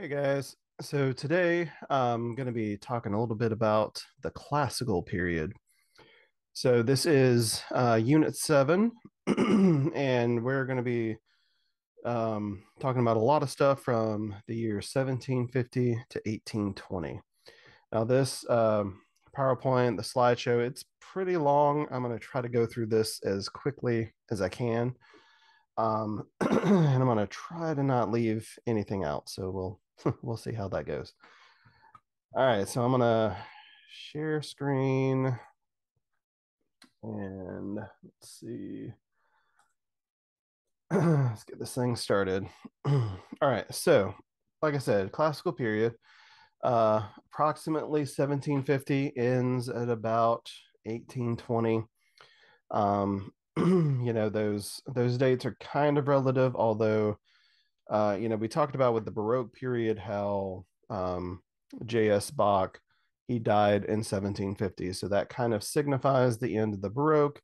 Hey guys, so today I'm going to be talking a little bit about the classical period. So this is uh, Unit 7, and we're going to be um, talking about a lot of stuff from the year 1750 to 1820. Now, this um, PowerPoint, the slideshow, it's pretty long. I'm going to try to go through this as quickly as I can. Um, and I'm going to try to not leave anything out. So we'll we'll see how that goes. All right, so I'm gonna share screen and let's see. let's get this thing started. All right, so like I said, classical period, uh, approximately 1750 ends at about 1820. Um, you know, those those dates are kind of relative, although uh, you know, we talked about with the Baroque period how um, J.S. Bach he died in 1750, so that kind of signifies the end of the Baroque,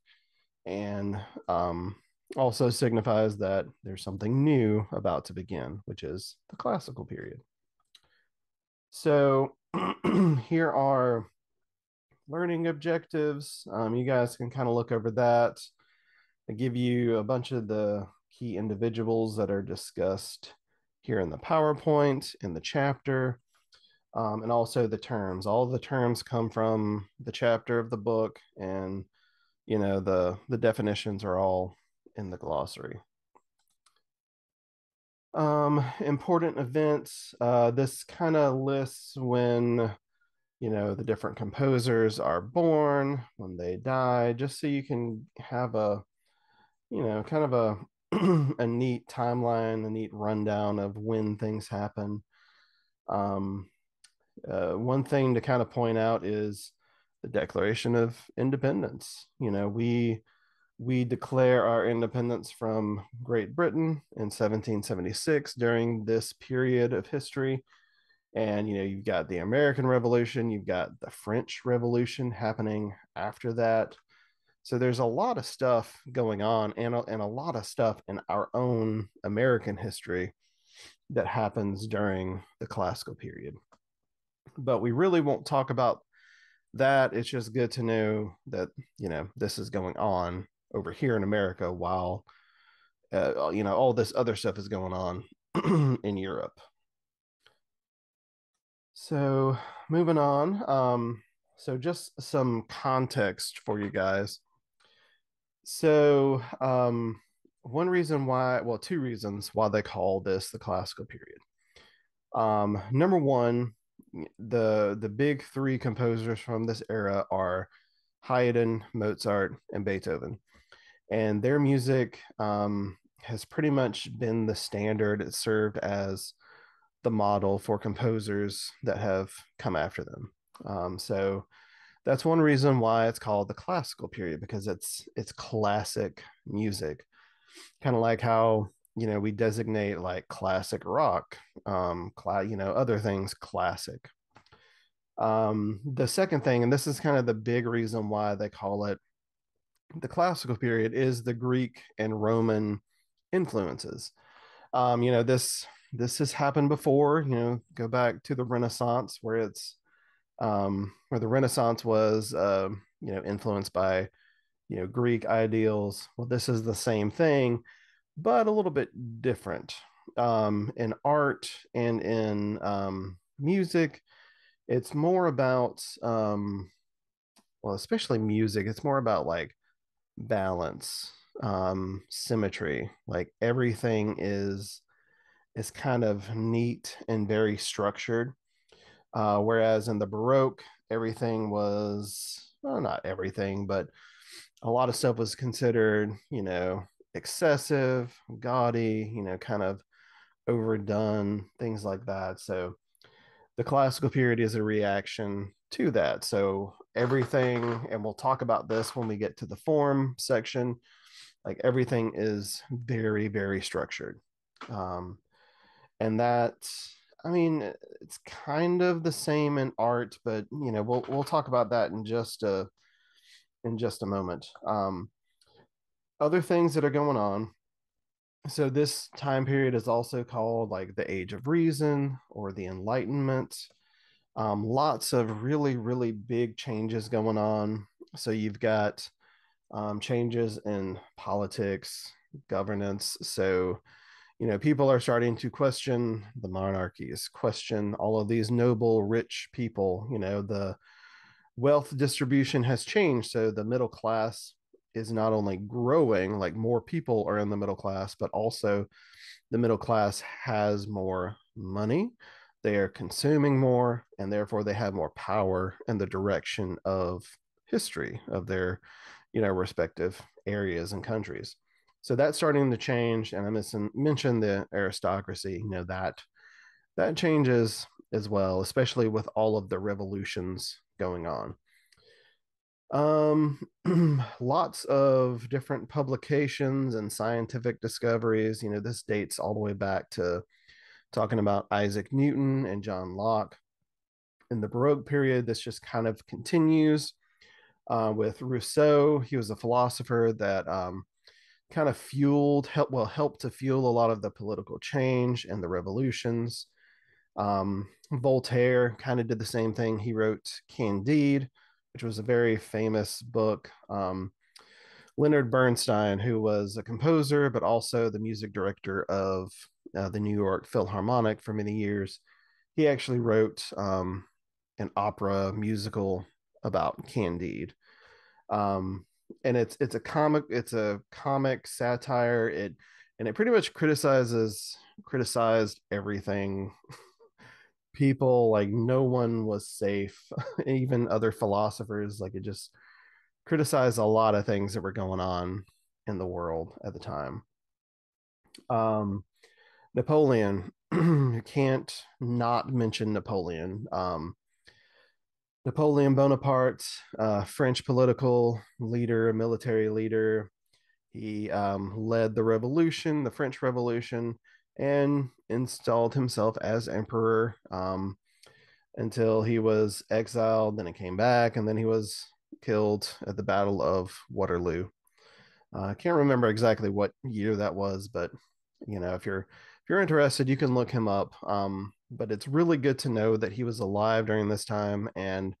and um, also signifies that there's something new about to begin, which is the Classical period. So here are learning objectives. Um, you guys can kind of look over that. I give you a bunch of the key individuals that are discussed here in the PowerPoint, in the chapter, um, and also the terms. All the terms come from the chapter of the book, and you know the the definitions are all in the glossary. Um, important events. Uh, this kind of lists when you know the different composers are born, when they die, just so you can have a you know kind of a a neat timeline, a neat rundown of when things happen. Um, uh, one thing to kind of point out is the Declaration of Independence. You know, we we declare our independence from Great Britain in 1776 during this period of history. And, you know, you've got the American Revolution, you've got the French Revolution happening after that. So there's a lot of stuff going on and a, and a lot of stuff in our own American history that happens during the classical period. But we really won't talk about that. It's just good to know that, you know, this is going on over here in America while, uh, you know, all this other stuff is going on in Europe. So moving on. Um, so just some context for you guys. So, um, one reason why, well, two reasons why they call this the classical period. Um, number one, the the big three composers from this era are Haydn, Mozart, and Beethoven, and their music um, has pretty much been the standard. It served as the model for composers that have come after them. Um, so that's one reason why it's called the classical period because it's it's classic music. Kind of like how you know we designate like classic rock um cl- you know other things classic. Um the second thing and this is kind of the big reason why they call it the classical period is the greek and roman influences. Um you know this this has happened before you know go back to the renaissance where it's um, where the Renaissance was, uh, you know, influenced by, you know, Greek ideals. Well, this is the same thing, but a little bit different. Um, in art and in um, music, it's more about, um, well, especially music, it's more about like balance, um, symmetry. Like everything is is kind of neat and very structured uh, whereas in the Baroque, everything was, well, not everything, but a lot of stuff was considered, you know, excessive, gaudy, you know, kind of overdone, things like that. So the classical period is a reaction to that. So everything, and we'll talk about this when we get to the form section, like everything is very, very structured. Um, and that I mean, it's kind of the same in art, but you know, we'll we'll talk about that in just a in just a moment. Um, other things that are going on. so this time period is also called like the Age of Reason or the Enlightenment. Um, lots of really, really big changes going on. So you've got um, changes in politics, governance. So, you know, people are starting to question the monarchies, question all of these noble, rich people. You know, the wealth distribution has changed. So the middle class is not only growing, like more people are in the middle class, but also the middle class has more money. They are consuming more, and therefore they have more power in the direction of history of their, you know, respective areas and countries. So that's starting to change. And I mentioned the aristocracy, you know, that that changes as well, especially with all of the revolutions going on. Um, lots of different publications and scientific discoveries. You know, this dates all the way back to talking about Isaac Newton and John Locke. In the Baroque period, this just kind of continues uh, with Rousseau. He was a philosopher that um, kind of fueled, help, well, helped to fuel a lot of the political change and the revolutions. Um, Voltaire kind of did the same thing. He wrote Candide, which was a very famous book. Um, Leonard Bernstein, who was a composer, but also the music director of uh, the New York Philharmonic for many years, he actually wrote um, an opera musical about Candide. Um, and it's it's a comic it's a comic satire. It and it pretty much criticizes criticized everything. People like no one was safe. Even other philosophers like it just criticized a lot of things that were going on in the world at the time. Um napoleon you can't not mention napoleon. Um Napoleon Bonaparte, uh, French political leader, military leader. He um, led the revolution, the French Revolution, and installed himself as emperor um, until he was exiled. Then he came back, and then he was killed at the Battle of Waterloo. Uh, I can't remember exactly what year that was, but you know, if you're if you're interested, you can look him up. Um, but it's really good to know that he was alive during this time and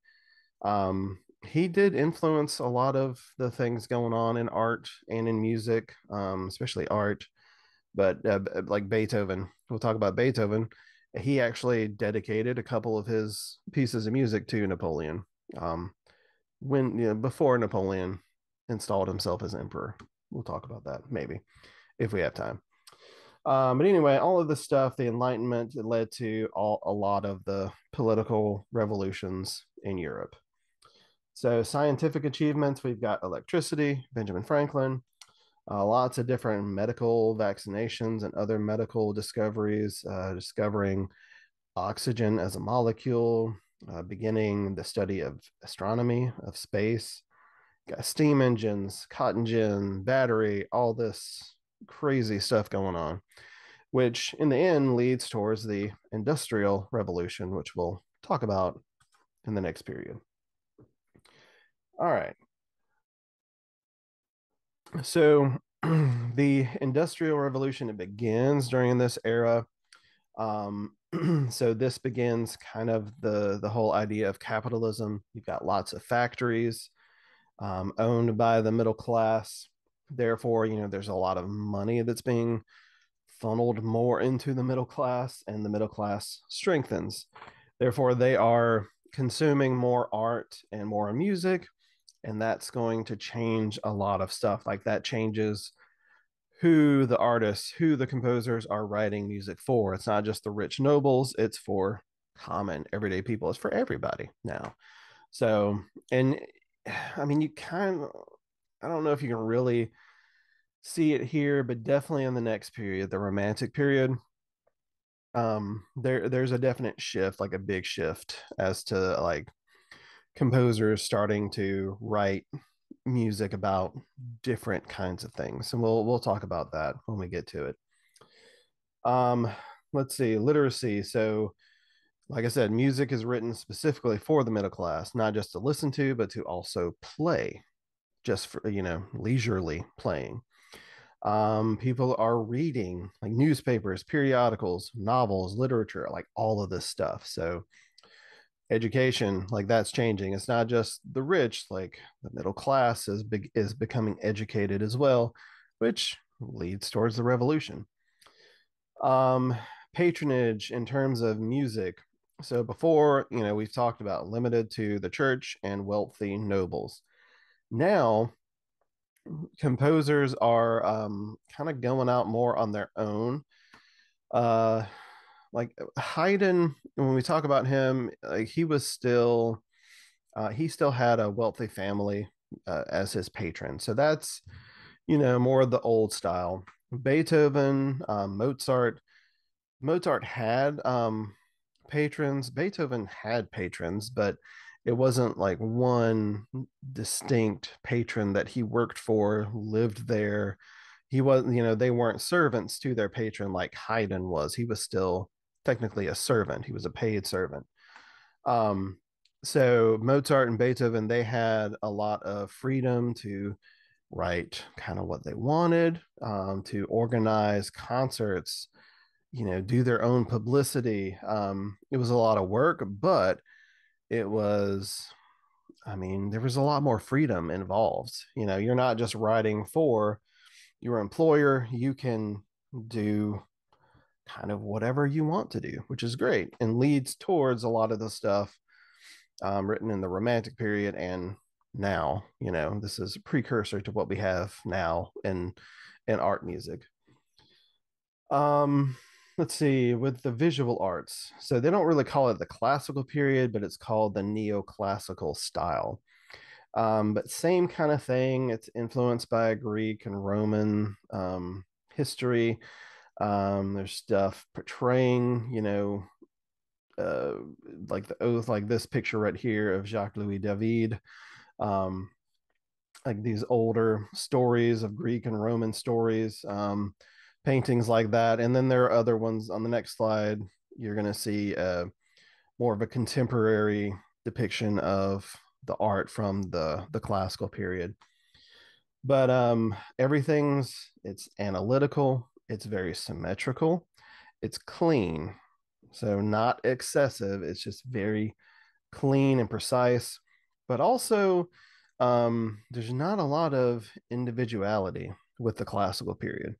um, he did influence a lot of the things going on in art and in music, um, especially art. But uh, like Beethoven, we'll talk about Beethoven. He actually dedicated a couple of his pieces of music to Napoleon. Um, when you know, before Napoleon installed himself as emperor, we'll talk about that maybe if we have time. Um, but anyway, all of this stuff, the Enlightenment, it led to all, a lot of the political revolutions in Europe. So, scientific achievements we've got electricity, Benjamin Franklin, uh, lots of different medical vaccinations and other medical discoveries, uh, discovering oxygen as a molecule, uh, beginning the study of astronomy, of space, got steam engines, cotton gin, battery, all this crazy stuff going on, which in the end leads towards the Industrial Revolution, which we'll talk about in the next period. All right. So the Industrial Revolution it begins during this era. Um, so this begins kind of the the whole idea of capitalism. You've got lots of factories um, owned by the middle class therefore you know there's a lot of money that's being funneled more into the middle class and the middle class strengthens. Therefore they are consuming more art and more music and that's going to change a lot of stuff. Like that changes who the artists who the composers are writing music for. It's not just the rich nobles it's for common everyday people. It's for everybody now. So and i mean you kind of I don't know if you can really see it here, but definitely in the next period, the romantic period. Um, there there's a definite shift, like a big shift, as to like composers starting to write music about different kinds of things, and we'll we'll talk about that when we get to it. Um, let's see, literacy. So, like I said, music is written specifically for the middle class, not just to listen to, but to also play just for you know leisurely playing. Um, people are reading like newspapers, periodicals, novels, literature, like all of this stuff. So education like that's changing. It's not just the rich like the middle class is big is becoming educated as well which leads towards the revolution. Um patronage in terms of music. So before you know we've talked about limited to the church and wealthy nobles now composers are um kind of going out more on their own uh like Haydn, when we talk about him, like he was still, uh, he still had a wealthy family uh, as his patron. So that's, you know, more of the old style. Beethoven, um, Mozart, Mozart had um, patrons. Beethoven had patrons, but it wasn't like one distinct patron that he worked for, lived there. He wasn't, you know, they weren't servants to their patron like Haydn was. He was still technically a servant. He was a paid servant. Um, so Mozart and Beethoven, they had a lot of freedom to write kind of what they wanted, um, to organize concerts, you know, do their own publicity. Um, it was a lot of work, but it was, I mean, there was a lot more freedom involved. You know, you're not just writing for your employer, you can do kind of whatever you want to do, which is great and leads towards a lot of the stuff um, written in the Romantic period and now. You know, this is a precursor to what we have now in in art music. Um, let's see with the visual arts. So they don't really call it the classical period, but it's called the neoclassical style. Um, but same kind of thing. It's influenced by Greek and Roman um, history um, there's stuff portraying, you know, uh, like the oath, like this picture right here of Jacques Louis David. Um, like these older stories of Greek and Roman stories, um, paintings like that. And then there are other ones on the next slide. You're going to see uh, more of a contemporary depiction of the art from the the classical period. But um, everything's it's analytical, it's very symmetrical. It's clean. So not excessive. It's just very clean and precise. But also, um, there's not a lot of individuality with the classical period.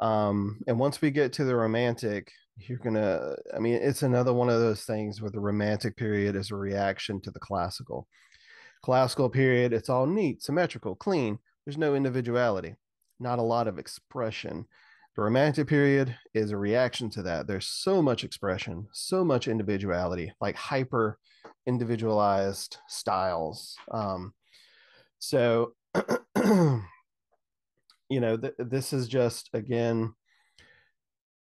Um, and once we get to the romantic, you're gonna, I mean, it's another one of those things where the romantic period is a reaction to the classical. Classical period, it's all neat, symmetrical, clean. There's no individuality, not a lot of expression. The romantic period is a reaction to that. There's so much expression, so much individuality, like hyper individualized styles. Um, so, you know, th- this is just, again,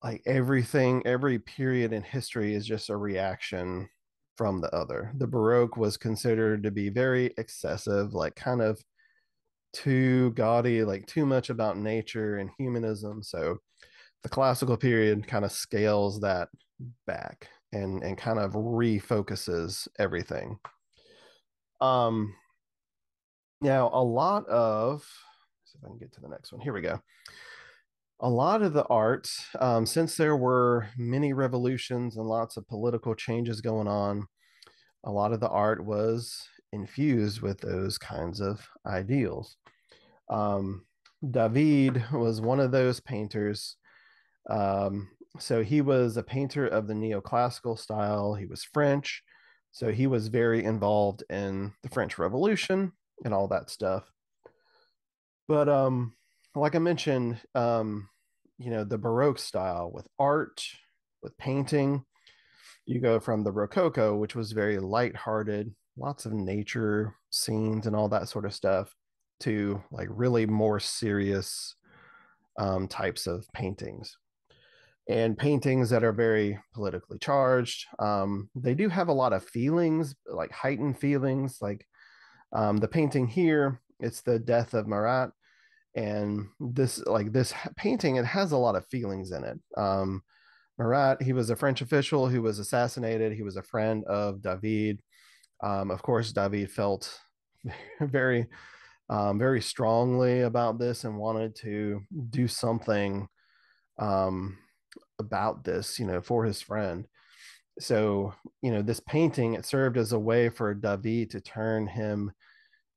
like everything, every period in history is just a reaction from the other. The Baroque was considered to be very excessive, like kind of too gaudy, like too much about nature and humanism. So the classical period kind of scales that back and and kind of refocuses everything. Um now a lot of see if I can get to the next one. Here we go. A lot of the art, um, since there were many revolutions and lots of political changes going on, a lot of the art was infused with those kinds of ideals. Um, David was one of those painters. Um, so he was a painter of the neoclassical style. He was French. So he was very involved in the French Revolution and all that stuff. But um, like I mentioned, um, you know, the Baroque style with art, with painting, you go from the Rococo, which was very light-hearted, lots of nature scenes and all that sort of stuff, to like really more serious um, types of paintings and paintings that are very politically charged. Um, they do have a lot of feelings, like heightened feelings. Like um, the painting here, it's the death of Marat, and this like this painting, it has a lot of feelings in it. Um, Marat, he was a French official who was assassinated. He was a friend of David. Um, of course, David felt very um, very strongly about this and wanted to do something um, about this, you know, for his friend. So, you know, this painting it served as a way for David to turn him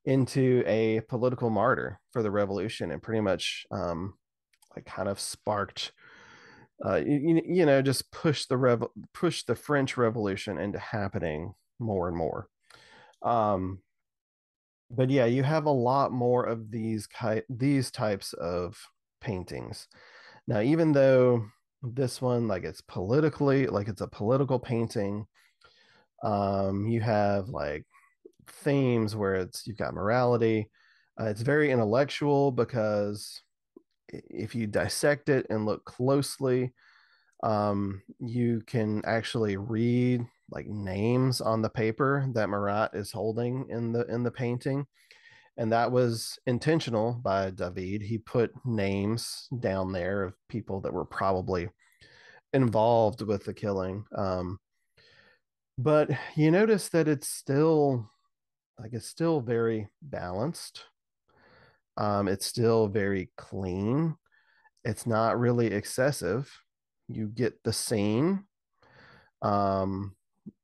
into a political martyr for the revolution and pretty much um, like kind of sparked uh, you, you know just push the rev push the French Revolution into happening more and more. Um, but yeah, you have a lot more of these ki- these types of paintings. Now, even though this one like it's politically like it's a political painting, um, you have like themes where it's you've got morality. Uh, it's very intellectual because if you dissect it and look closely, um, you can actually read like names on the paper that Marat is holding in the in the painting. And that was intentional by David. He put names down there of people that were probably involved with the killing. Um, but you notice that it's still like it's still very balanced. Um, it's still very clean. It's not really excessive. You get the scene. Um,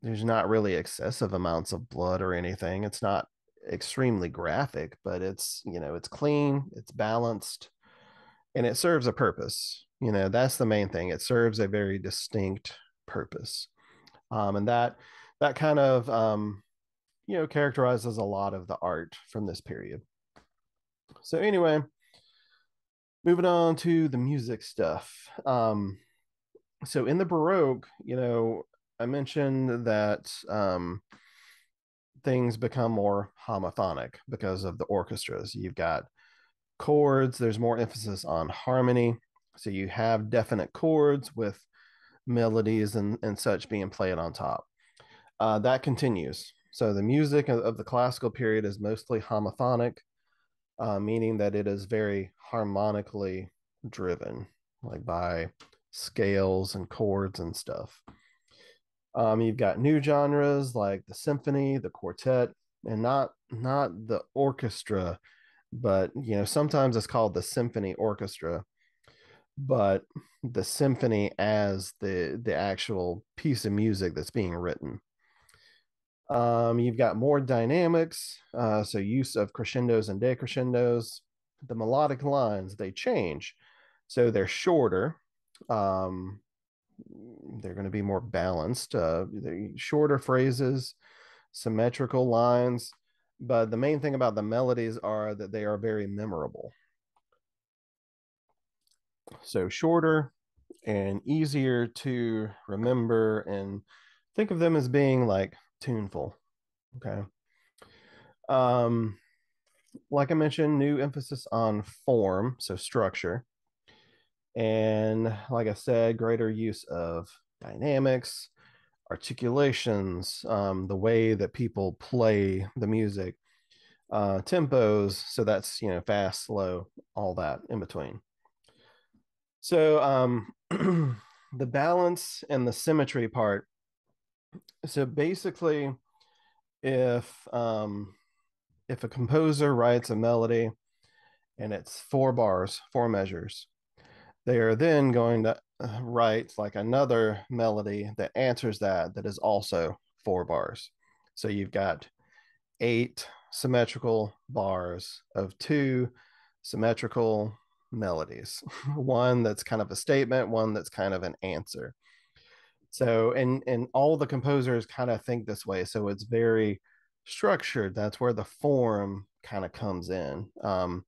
there's not really excessive amounts of blood or anything. It's not extremely graphic, but it's you know it's clean, it's balanced, and it serves a purpose. You know that's the main thing. It serves a very distinct purpose, um, and that that kind of um, you know characterizes a lot of the art from this period. So anyway, moving on to the music stuff. Um, so in the Baroque, you know, I mentioned that um, things become more homophonic because of the orchestras. You've got chords, there's more emphasis on harmony. So you have definite chords with melodies and, and such being played on top. Uh, that continues. So the music of, the classical period is mostly homophonic, uh, meaning that it is very harmonically driven, like by scales and chords and stuff. Um, you've got new genres like the symphony, the quartet, and not not the orchestra, but you know sometimes it's called the symphony orchestra, but the symphony as the the actual piece of music that's being written. Um, you've got more dynamics, uh, so use of crescendos and decrescendos. The melodic lines they change, so they're shorter. Um, they're going to be more balanced. Uh, shorter phrases, symmetrical lines, but the main thing about the melodies are that they are very memorable. So shorter and easier to remember and think of them as being like tuneful. Okay. Um, like I mentioned, new emphasis on form, so structure. And like I said, greater use of dynamics, articulations, um, the way that people play the music, uh, tempos. So that's, you know, fast, slow, all that in between. So um, the balance and the symmetry part. So basically, if um, if a composer writes a melody and it's four bars, four measures, they are then going to uh, write like another melody that answers that that is also four bars. So you've got eight symmetrical bars of two symmetrical melodies. One that's kind of a statement one that's kind of an answer so and and all the composers kind of think this way so it's very structured that's where the form kind of comes in um,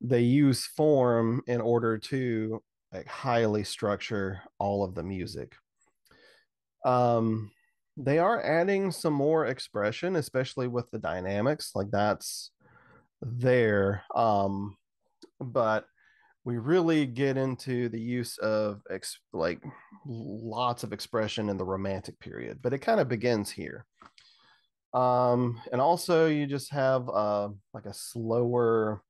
they use form in order to like highly structure all of the music. Um, they are adding some more expression, especially with the dynamics. Like that's there. Um, but we really get into the use of ex- like lots of expression in the romantic period, but it kind of begins here. Um, and also you just have uh, like a slower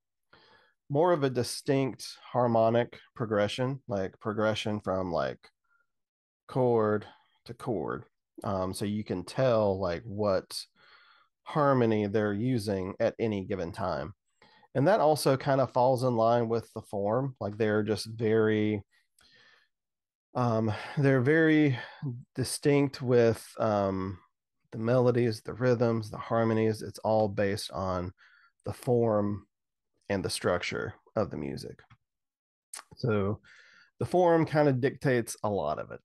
more of a distinct harmonic progression, like progression from like chord to chord. Um, so you can tell like what harmony they're using at any given time. And that also kind of falls in line with the form. Like they're just very, um, they're very distinct with um, the melodies, the rhythms, the harmonies. It's all based on the form and the structure of the music. So the form kind of dictates a lot of it.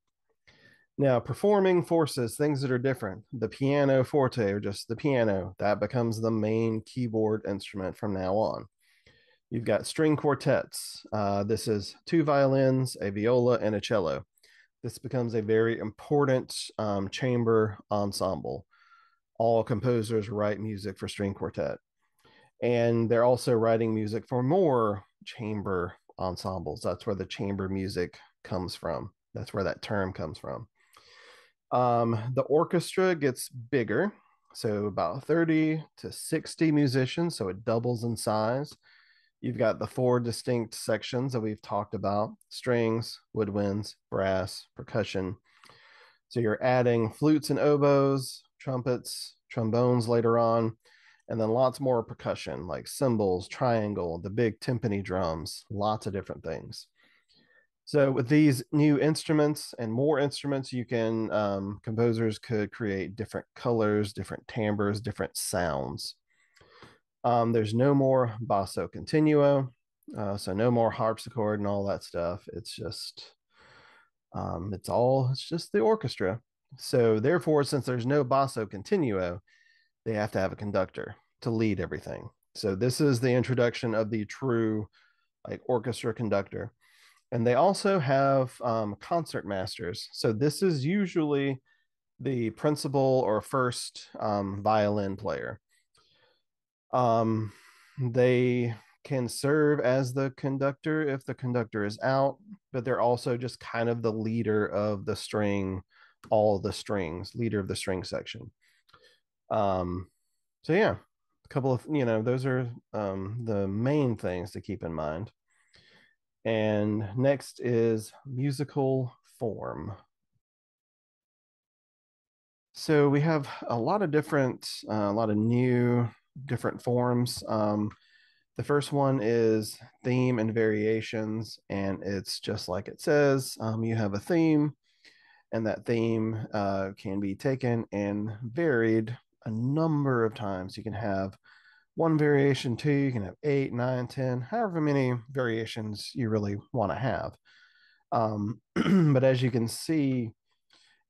Now, performing forces, things that are different. The piano forte or just the piano, that becomes the main keyboard instrument from now on. You've got string quartets. Uh, this is two violins, a viola, and a cello. This becomes a very important um, chamber ensemble. All composers write music for string quartet. And they're also writing music for more chamber ensembles. That's where the chamber music comes from. That's where that term comes from. Um, the orchestra gets bigger, so about 30 to 60 musicians, so it doubles in size. You've got the four distinct sections that we've talked about strings, woodwinds, brass, percussion. So you're adding flutes and oboes, trumpets, trombones later on, and then lots more percussion like cymbals, triangle, the big timpani drums, lots of different things. So with these new instruments and more instruments, you can um, composers could create different colors, different timbres, different sounds. Um, there's no more basso continuo, uh, so no more harpsichord and all that stuff. It's just um, it's all it's just the orchestra. So therefore, since there's no basso continuo, they have to have a conductor to lead everything. So this is the introduction of the true like orchestra conductor. And they also have um, concert masters. So this is usually the principal or first um, violin player. Um, they can serve as the conductor if the conductor is out, but they're also just kind of the leader of the string, all the strings, leader of the string section. Um, so yeah, a couple of you know those are um, the main things to keep in mind. And next is musical form. So we have a lot of different, uh, a lot of new different forms. Um, the first one is theme and variations, and it's just like it says. Um, you have a theme, and that theme uh, can be taken and varied a number of times. You can have one variation, two, you can have eight, nine, ten, however many variations you really want to have. Um, but as you can see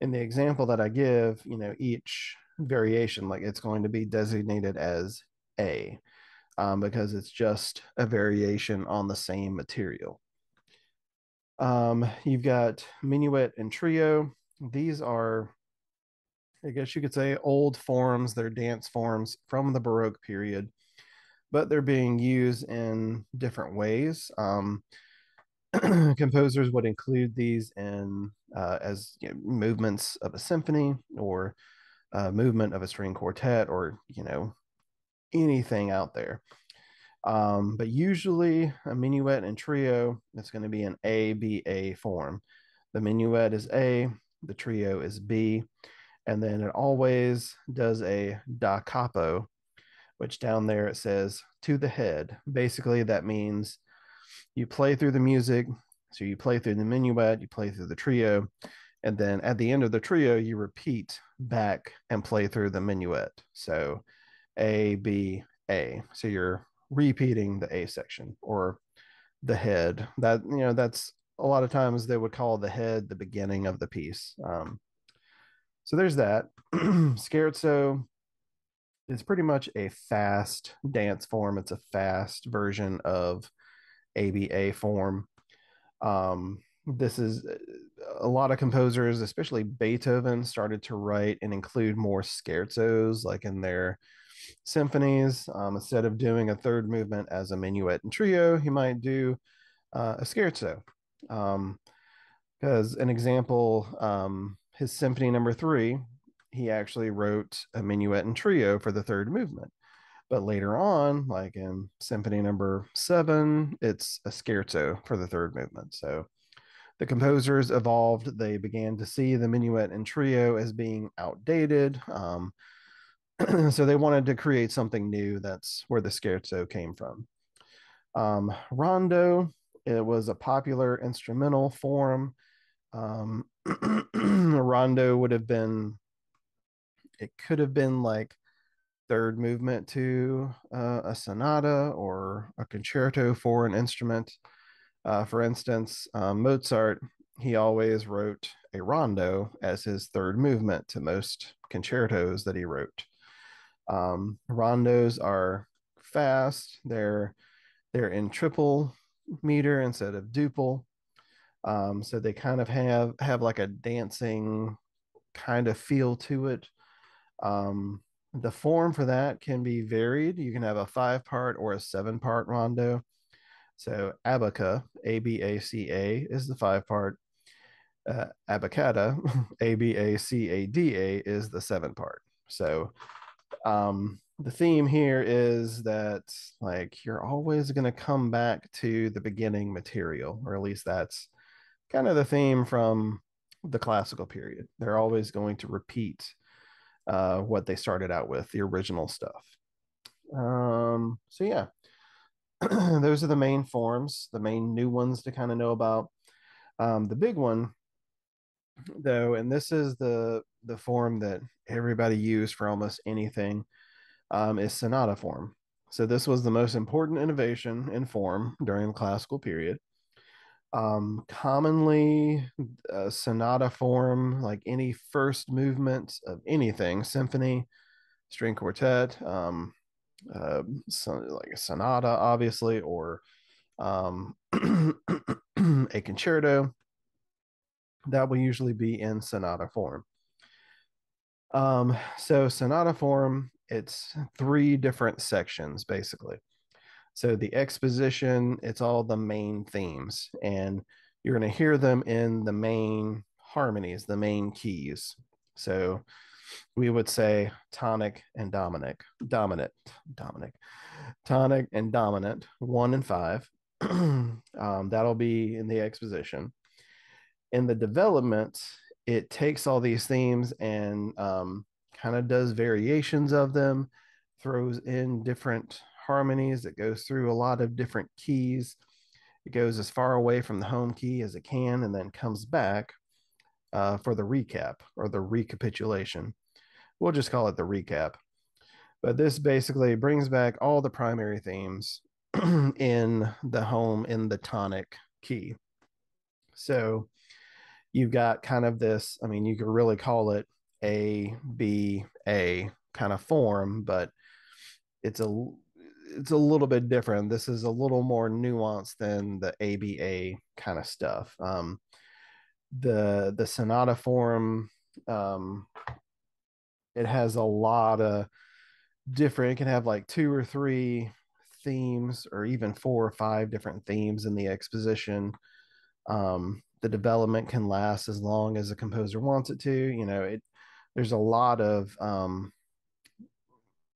in the example that I give, you know, each variation, like it's going to be designated as A um, because it's just a variation on the same material. Um, you've got minuet and trio. These are I guess you could say, old forms. They're dance forms from the Baroque period, but they're being used in different ways. Um, composers would include these in uh, as you know, movements of a symphony or a movement of a string quartet or you know anything out there. Um, but usually a minuet and trio it's going to be an A B A form. The minuet is A, the trio is B, and then it always does a da capo, which down there it says to the head. Basically, that means you play through the music. So you play through the minuet, you play through the trio, and then at the end of the trio, you repeat back and play through the minuet. So A, B, A. So you're repeating the A section or the head. That, you know, that's a lot of times they would call the head the beginning of the piece. Um, so there's that. Scherzo is pretty much a fast dance form. It's a fast version of ABA form. Um, this is a lot of composers, especially Beethoven, started to write and include more scherzos like in their symphonies. Um, instead of doing a third movement as a minuet and trio, he might do uh, a scherzo. Um, because an example, um, his symphony number three, he actually wrote a minuet and trio for the third movement. But later on, like in symphony number seven, it's a scherzo for the third movement. So the composers evolved. They began to see the minuet and trio as being outdated. Um, so they wanted to create something new. That's where the scherzo came from. Um, rondo, it was a popular instrumental form. Um, rondo would have been, it could have been like third movement to uh, a sonata or a concerto for an instrument. Uh, for instance, um, Mozart, he always wrote a rondo as his third movement to most concertos that he wrote. Um, rondos are fast. They're they're in triple meter instead of duple. Um, so they kind of have have like a dancing kind of feel to it. Um, the form for that can be varied. You can have a five part or a seven part rondo. So abaca, A B A C A, is the five part. Uh, abacada, A B A C A D A, is the seven part. So um, the theme here is that like you're always going to come back to the beginning material, or at least that's kind of the theme from the classical period. They're always going to repeat uh, what they started out with, the original stuff. Um, so yeah, those are the main forms, the main new ones to kind of know about. Um, the big one, though, and this is the the form that everybody used for almost anything, um, is sonata form. So this was the most important innovation in form during the classical period. Um, commonly, uh, sonata form, like any first movement of anything, symphony, string quartet, um, uh, like a sonata, obviously, or um, a concerto, that will usually be in sonata form. Um, so sonata form, it's three different sections basically. So the exposition, it's all the main themes, and you're going to hear them in the main harmonies, the main keys. So we would say tonic and dominant, dominant, dominant, tonic and dominant, one and five. um, that'll be in the exposition. In the development, it takes all these themes and um, kind of does variations of them, throws in different harmonies. It goes through a lot of different keys. It goes as far away from the home key as it can and then comes back uh, for the recap or the recapitulation. We'll just call it the recap. But this basically brings back all the primary themes in the home in the tonic key. So you've got kind of this, I mean, you could really call it A, B, A kind of form, but it's a it's a little bit different. This is a little more nuanced than the ABA kind of stuff. Um, the the sonata form, um, it has a lot of different. It can have like two or three themes, or even four or five different themes in the exposition. Um, the development can last as long as the composer wants it to. You know, it there's a lot of um,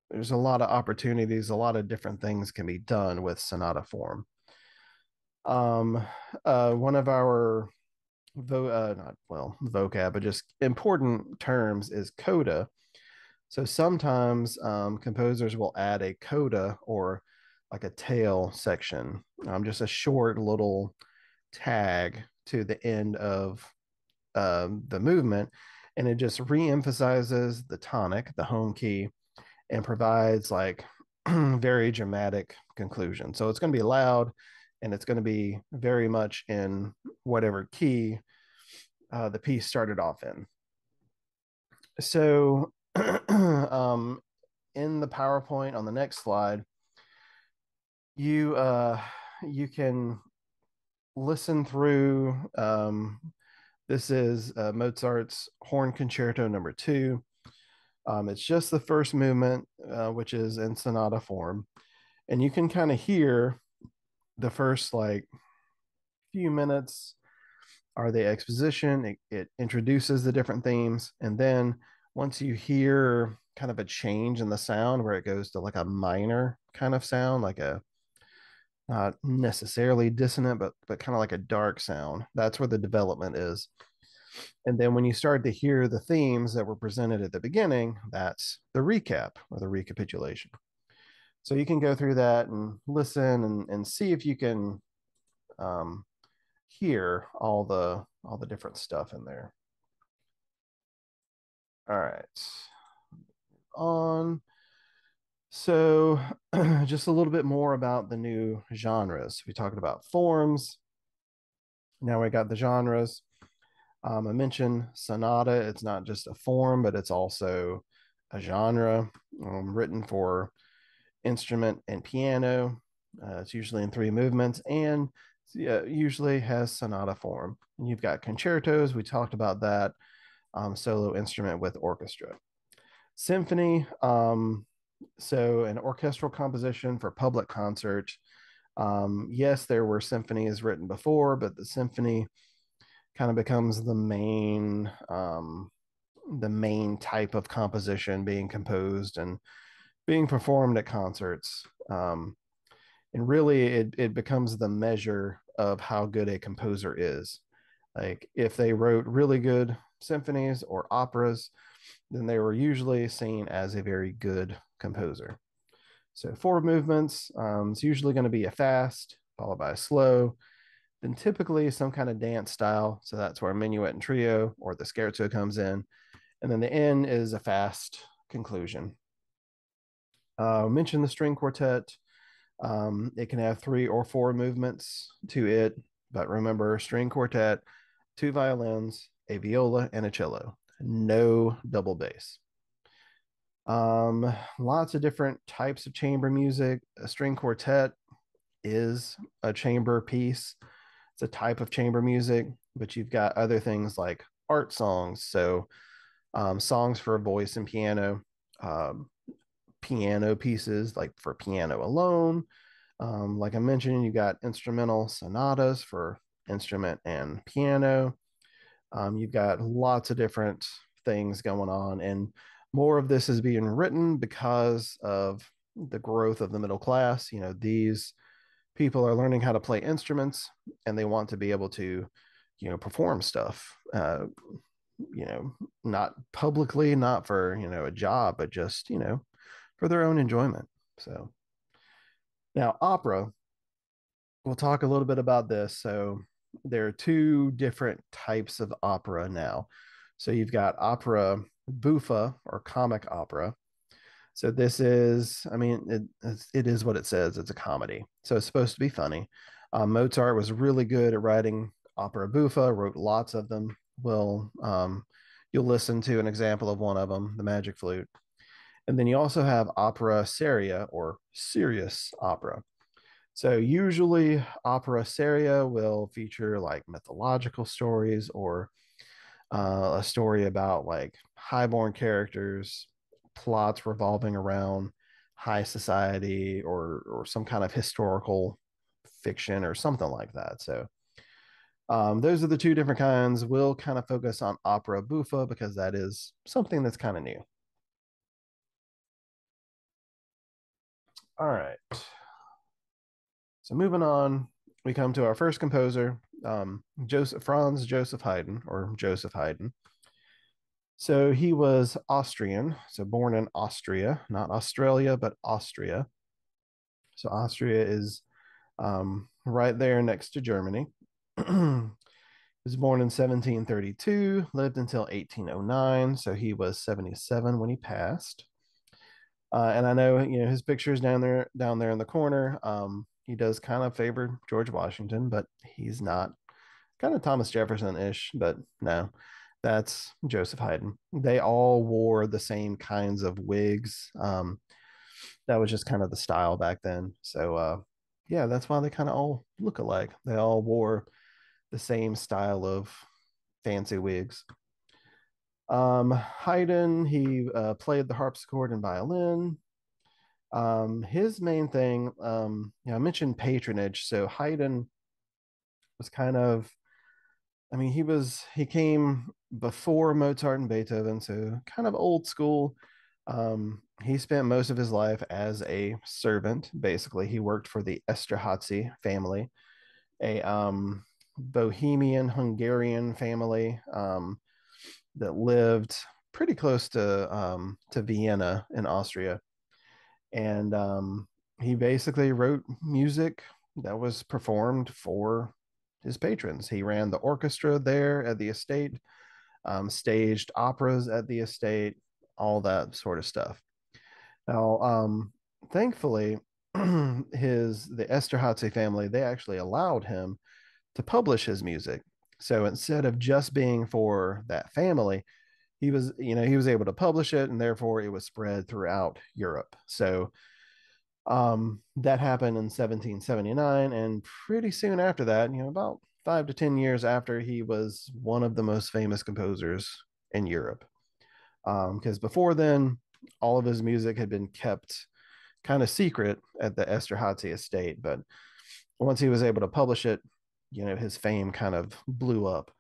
there's a lot of opportunities, a lot of different things can be done with sonata form. Um, uh, one of our vo- uh, not well vocab, but just important terms is coda. So sometimes um, composers will add a coda or like a tail section, um, just a short little tag to the end of um, the movement, and it just re-emphasizes the tonic, the home key, and provides like very dramatic conclusion. So it's going to be loud and it's going to be very much in whatever key uh, the piece started off in. So um, in the PowerPoint on the next slide, you uh, you can listen through. Um, this is uh, Mozart's Horn Concerto Number Two. Um, it's just the first movement, uh, which is in sonata form. And you can kind of hear the first like few minutes are the exposition. It, it introduces the different themes. And then once you hear kind of a change in the sound where it goes to like a minor kind of sound, like a not necessarily dissonant, but but kind of like a dark sound. That's where the development is. And then when you start to hear the themes that were presented at the beginning, that's the recap or the recapitulation. So you can go through that and listen and, and see if you can um, hear all the all the different stuff in there. All right. On. So, just a little bit more about the new genres. We talked about forms. Now we got the genres. Um, I mentioned sonata. It's not just a form, but it's also a genre um, written for instrument and piano. Uh, it's usually in three movements and yeah, usually has sonata form. And you've got concertos. We talked about that um, solo instrument with orchestra. Symphony. Um, so an orchestral composition for public concert. Um, yes, there were symphonies written before, but the symphony kind of becomes the main um, the main type of composition being composed and being performed at concerts. Um, and really, it, it becomes the measure of how good a composer is. Like if they wrote really good symphonies or operas, then they were usually seen as a very good composer. So four movements, um, it's usually going to be a fast followed by a slow, then typically some kind of dance style. So that's where minuet and trio or the scherzo comes in. And then the end is a fast conclusion. Uh, mention the string quartet. Um, it can have three or four movements to it, but remember string quartet, two violins, a viola, and a cello. No double bass. Um, lots of different types of chamber music. A string quartet is a chamber piece. It's a type of chamber music, but you've got other things like art songs. So, um, songs for voice and piano, um, piano pieces like for piano alone. Um, like I mentioned, you got instrumental sonatas for instrument and piano. Um, you've got lots of different things going on, and more of this is being written because of the growth of the middle class. You know, these people are learning how to play instruments and they want to be able to, you know, perform stuff. Uh, you know, not publicly, not for, you know, a job, but just, you know, for their own enjoyment. So now, opera, we'll talk a little bit about this. So there are two different types of opera now. So you've got opera buffa or comic opera. So this is, I mean, it, it is what it says. It's a comedy. So it's supposed to be funny. Um, Mozart was really good at writing opera buffa, wrote lots of them. Well, um, you'll listen to an example of one of them, the Magic Flute. And then you also have opera seria or serious opera. So usually opera seria will feature like mythological stories or uh, a story about like highborn characters, plots revolving around high society or or some kind of historical fiction or something like that. So um, those are the two different kinds. We'll kind of focus on opera buffa because that is something that's kind of new. All right. So moving on, we come to our first composer, um, Joseph Franz Joseph Haydn, or Joseph Haydn. So he was Austrian, so born in Austria, not Australia, but Austria. So Austria is um, right there next to Germany. he was born in 1732, lived until 1809, so he was 77 when he passed. Uh, and I know you know his pictures down there down there in the corner. Um, he does kind of favor George Washington, but he's not kind of Thomas Jefferson ish. But no, that's Joseph Haydn. They all wore the same kinds of wigs. Um, that was just kind of the style back then. So uh, yeah, that's why they kind of all look alike. They all wore the same style of fancy wigs. Um, Haydn, he uh, played the harpsichord and violin. Um, his main thing, um, you know, I mentioned patronage. So Haydn was kind of, I mean, he was, he came before Mozart and Beethoven, so kind of old school. Um, he spent most of his life as a servant. Basically, he worked for the Esterhazy family, a um, Bohemian Hungarian family. Um, that lived pretty close to um, to Vienna in Austria, and um, he basically wrote music that was performed for his patrons. He ran the orchestra there at the estate, um, staged operas at the estate, all that sort of stuff. Now, um, thankfully, his the Esterhazy family they actually allowed him to publish his music. So instead of just being for that family, he was you know he was able to publish it, and therefore it was spread throughout Europe. So um, that happened in 1779, and pretty soon after that, you know, about five to ten years after, he was one of the most famous composers in Europe. Because um, before then, all of his music had been kept kind of secret at the Esterhazy estate, but once he was able to publish it, you know, his fame kind of blew up.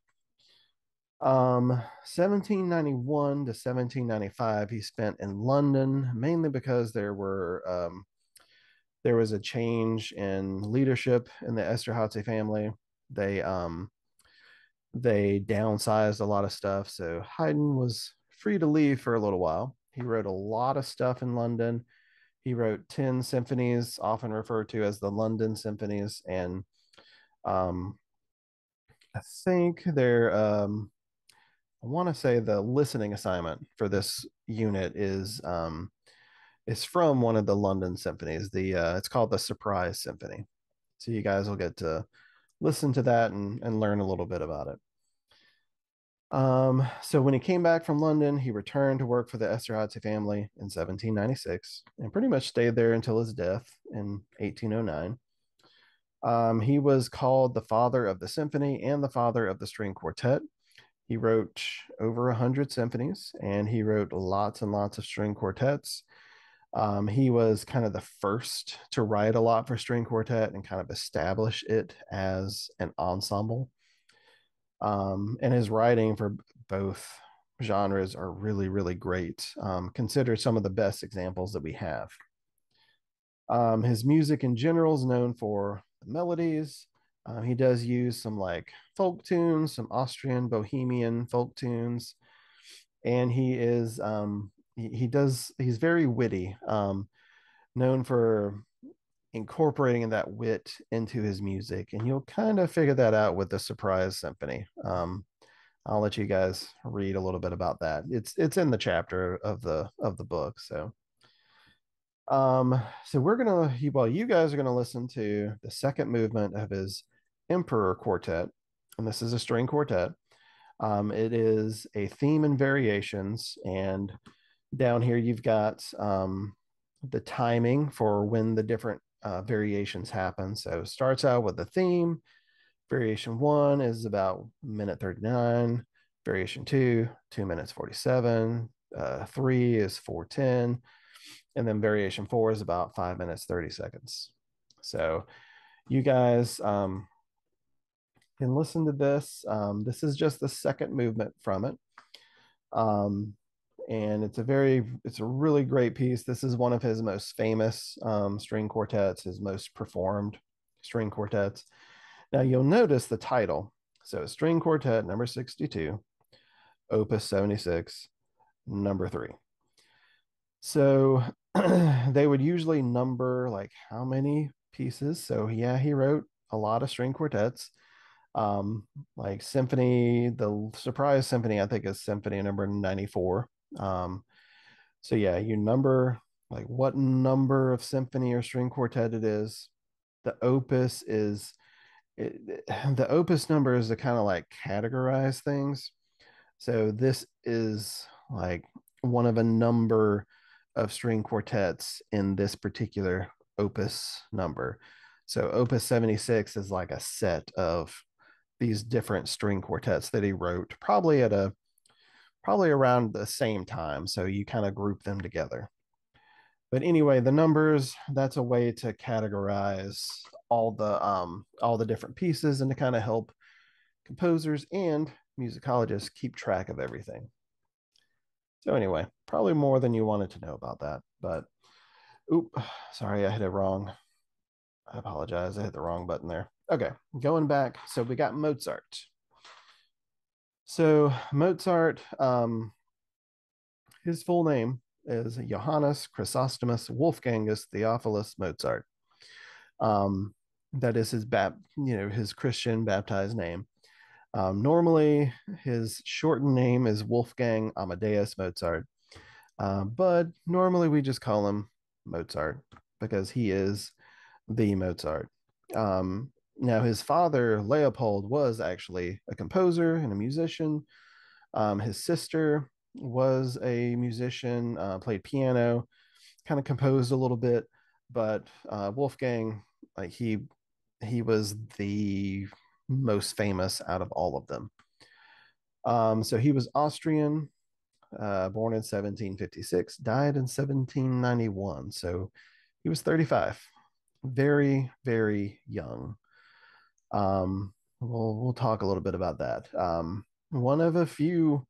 Um, 1791 to 1795, he spent in London mainly because there were um, there was a change in leadership in the Esterhazy family. They um, they downsized a lot of stuff, so Haydn was free to leave for a little while. He wrote a lot of stuff in London. He wrote 10 symphonies, often referred to as the London symphonies. And um, I think they're, um, I want to say the listening assignment for this unit is um, is from one of the London symphonies. The uh, it's called the Surprise Symphony. So you guys will get to listen to that and, and learn a little bit about it. Um, so when he came back from London, he returned to work for the Esterhazy family in 1796 and pretty much stayed there until his death in 1809. Um, he was called the father of the symphony and the father of the string quartet. He wrote over 100 symphonies and he wrote lots and lots of string quartets. Um, he was kind of the first to write a lot for string quartet and kind of establish it as an ensemble. Um, and his writing for both genres are really really great. Um, some of the best examples that we have. Um, his music in general is known for the melodies. Um, he does use some like folk tunes some austrian bohemian folk tunes. And he is um, he, does he's very witty um, known for incorporating that wit into his music and you'll kind of figure that out with the surprise symphony. Um, i'll let you guys read a little bit about that. It's it's in the chapter of the of the book so. Um so we're gonna well you guys are gonna listen to the second movement of his emperor quartet and this is a string quartet. Um it is a theme and variations and down here you've got um the timing for when the different uh, variations happen. So starts out with the theme. Variation one is about minute 39. Variation two, two minutes 47. Uh, three is 410. And then variation four is about five minutes 30 seconds. So you guys um, can listen to this. Um, this is just the second movement from it. Um, and it's a very it's a really great piece. This is one of his most famous um, string quartets his most performed string quartets. Now you'll notice the title. So string quartet number 62 opus 76 number three. So they would usually number like how many pieces? So yeah he wrote a lot of string quartets. Um like symphony the surprise symphony i think is symphony number 94 um, so yeah, you number like what number of symphony or string quartet it is. The opus is it, the opus number is to kind of like categorize things. So this is like one of a number of string quartets in this particular opus number. So opus 76 is like a set of these different string quartets that he wrote, probably at a probably around the same time. So you kind of group them together. But anyway, the numbers, that's a way to categorize all the um, all the different pieces and to kind of help composers and musicologists keep track of everything. So anyway, probably more than you wanted to know about that. But oop, sorry, I hit it wrong. I apologize. I hit the wrong button there. Okay, going back. So we got Mozart. So Mozart, um, his full name is Johannes Chrysostomus Wolfgangus Theophilus Mozart. Um, that is his bap, you know, his Christian baptized name. Um, normally, his shortened name is Wolfgang Amadeus Mozart, uh, but normally we just call him Mozart because he is the Mozart. Um, now, his father, Leopold, was actually a composer and a musician. Um, his sister was a musician, uh, played piano, kind of composed a little bit, but uh, Wolfgang, like he he was the most famous out of all of them. Um, so he was Austrian, uh, born in 1756, died in 1791. So he was 35, very, very young. Um, we'll we'll talk a little bit about that. Um, one of a few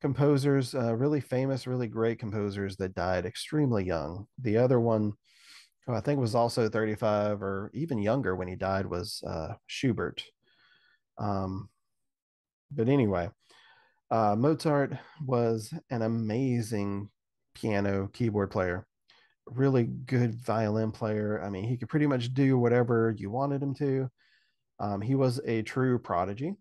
composers, uh, really famous, really great composers that died extremely young. The other one, who I think was also 35 or even younger when he died, was uh, Schubert. Um, but anyway, uh, Mozart was an amazing piano keyboard player, really good violin player. I mean, he could pretty much do whatever you wanted him to. Um, he was a true prodigy.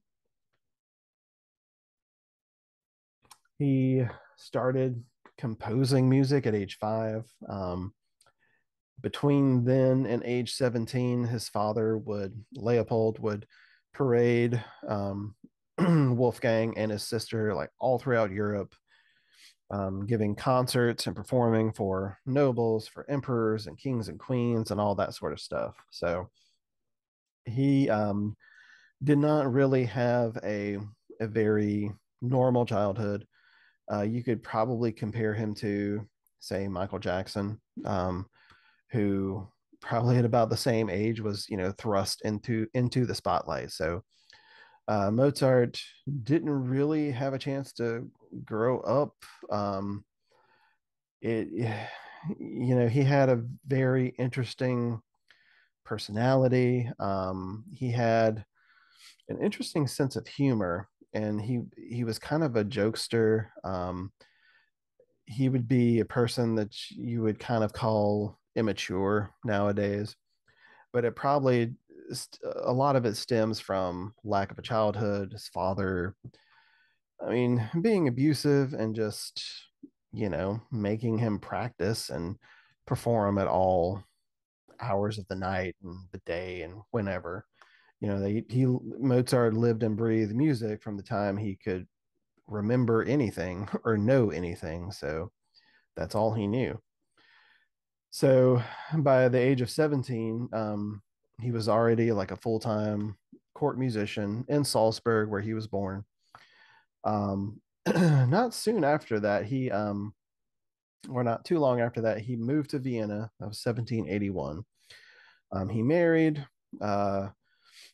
He started composing music at age five. Um, between then and age 17, his father would, Leopold, would parade um, Wolfgang and his sister like all throughout Europe, um, giving concerts and performing for nobles, for emperors and kings and queens, and all that sort of stuff. So he um, did not really have a a very normal childhood. Uh, you could probably compare him to, say, Michael Jackson, um, who probably at about the same age was, you know, thrust into into the spotlight. So uh, Mozart didn't really have a chance to grow up. Um, it, you know, he had a very interesting personality. Um, he had an interesting sense of humor, and he he was kind of a jokester. Um, he would be a person that you would kind of call immature nowadays, but it probably a lot of it stems from lack of a childhood, his father. I mean, being abusive and just you know making him practice and perform at all hours of the night and the day and whenever. You know they, he mozart lived and breathed music from the time he could remember anything or know anything so that's all he knew. So by the age of 17 um, he was already like a full-time court musician in salzburg where he was born. Um, not soon after that he um, or not too long after that, he moved to Vienna of 1781. Um, he married, uh,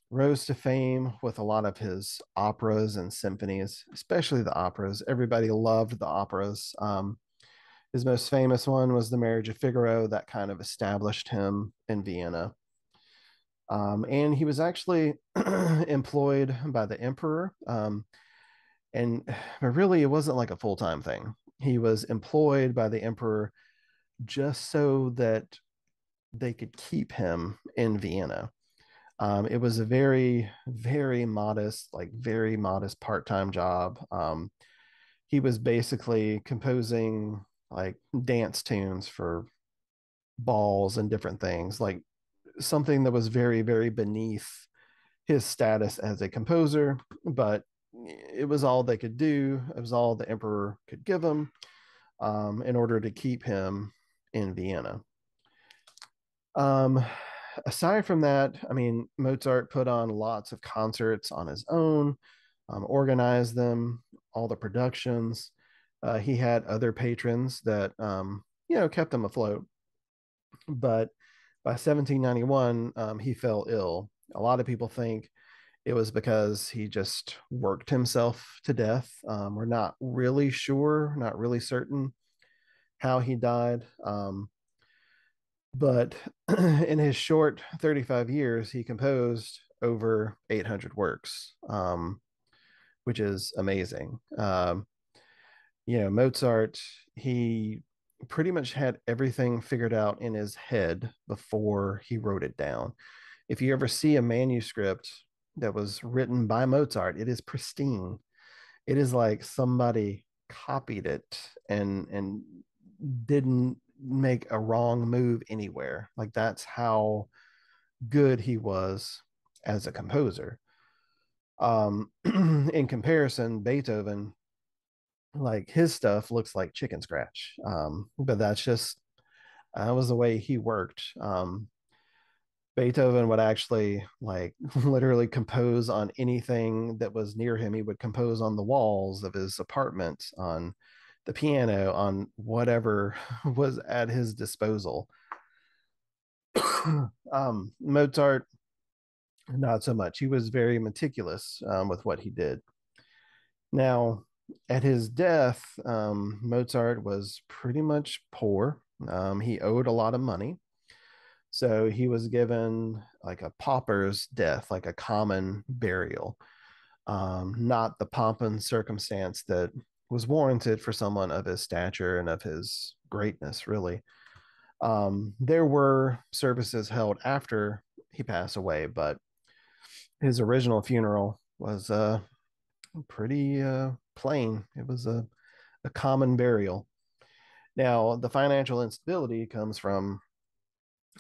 rose to fame with a lot of his operas and symphonies, especially the operas. Everybody loved the operas. Um, his most famous one was The Marriage of Figaro, that kind of established him in Vienna. Um, and he was actually employed by the emperor. Um, and really, it wasn't like a full time thing he was employed by the emperor just so that they could keep him in Vienna. Um, it was a very, very modest, like very modest part time job. Um, he was basically composing like dance tunes for balls and different things, like something that was very, very beneath his status as a composer, but it was all they could do. It was all the emperor could give him um, in order to keep him in Vienna. Um, aside from that, I mean, Mozart put on lots of concerts on his own, um, organized them, all the productions. Uh, he had other patrons that, um, you know, kept him afloat. But by 1791, um, he fell ill. A lot of people think it was because he just worked himself to death. Um, we're not really sure, not really certain how he died. Um, but in his short 35 years, he composed over 800 works, um, which is amazing. Um, you know, Mozart, he pretty much had everything figured out in his head before he wrote it down. If you ever see a manuscript that was written by Mozart, it is pristine. It is like somebody copied it and and didn't make a wrong move anywhere. Like that's how good he was as a composer. Um, in comparison, Beethoven, like his stuff looks like chicken scratch. Um, but that's just that was the way he worked. Um, Beethoven would actually like literally compose on anything that was near him. He would compose on the walls of his apartment, on the piano, on whatever was at his disposal. um, Mozart, not so much. He was very meticulous um, with what he did. Now, at his death, um, Mozart was pretty much poor. Um, he owed a lot of money. So he was given like a pauper's death, like a common burial, um, not the pomp and circumstance that was warranted for someone of his stature and of his greatness, really. Um, there were services held after he passed away, but his original funeral was uh, pretty uh, plain. It was a, a common burial. Now, the financial instability comes from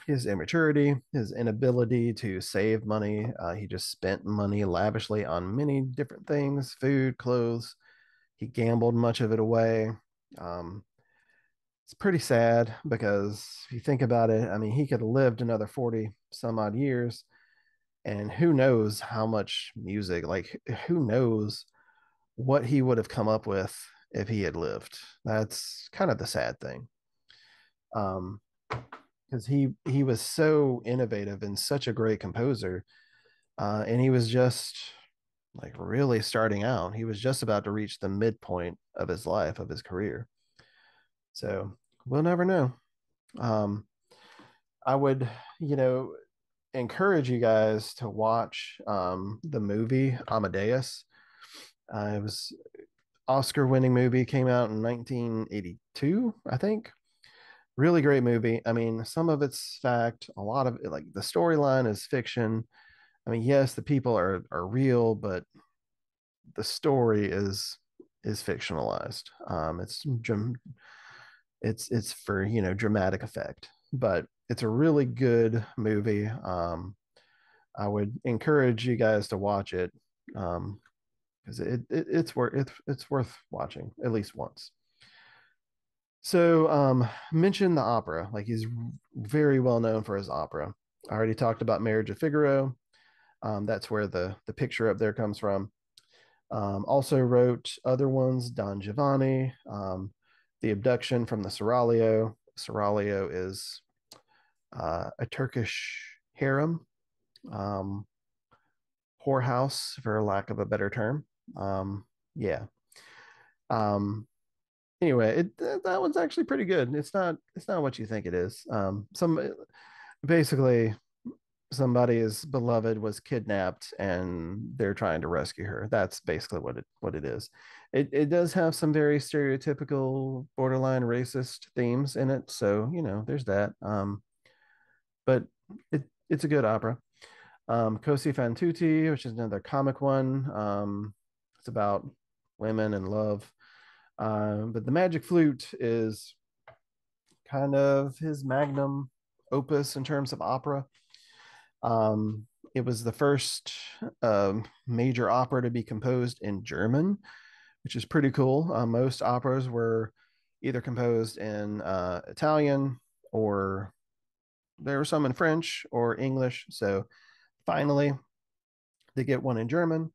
his immaturity, his inability to save money. Uh, he just spent money lavishly on many different things food, clothes. He gambled much of it away. Um, it's pretty sad because if you think about it, I mean, he could have lived another 40 some odd years. And who knows how much music, like, who knows what he would have come up with if he had lived. That's kind of the sad thing. Um, because he he was so innovative and such a great composer uh, and he was just like really starting out. He was just about to reach the midpoint of his life of his career. So we'll never know. Um, i would you know encourage you guys to watch um, the movie amadeus. Uh, it was oscar winning movie came out in 1982 i think really great movie. I mean, some of it's fact, a lot of it, like the storyline is fiction. I mean, yes, the people are are real, but the story is is fictionalized. Um, it's it's it's for you know dramatic effect, but it's a really good movie. Um, I would encourage you guys to watch it um, because it, it it's worth it's it's worth watching at least once. So, um, mention the opera. Like he's very well known for his opera. I already talked about Marriage of Figaro. Um, that's where the the picture up there comes from. Um, also wrote other ones, Don Giovanni, um, The Abduction from the Seraglio. Seraglio is uh, a Turkish harem, um, whorehouse, for lack of a better term. Um, yeah. Anyway, it that one's actually pretty good. It's not it's not what you think it is. Um, some basically somebody's beloved was kidnapped and they're trying to rescue her. That's basically what it what it is. It it does have some very stereotypical borderline racist themes in it, so you know there's that. Um, but it it's a good opera. Um, Cosi fan which is another comic one. Um, it's about women and love. Um, but the Magic Flute is kind of his magnum opus in terms of opera. Um, it was the first uh, major opera to be composed in German, which is pretty cool. Uh, most operas were either composed in uh, Italian or there were some in French or English. So finally, they get one in German.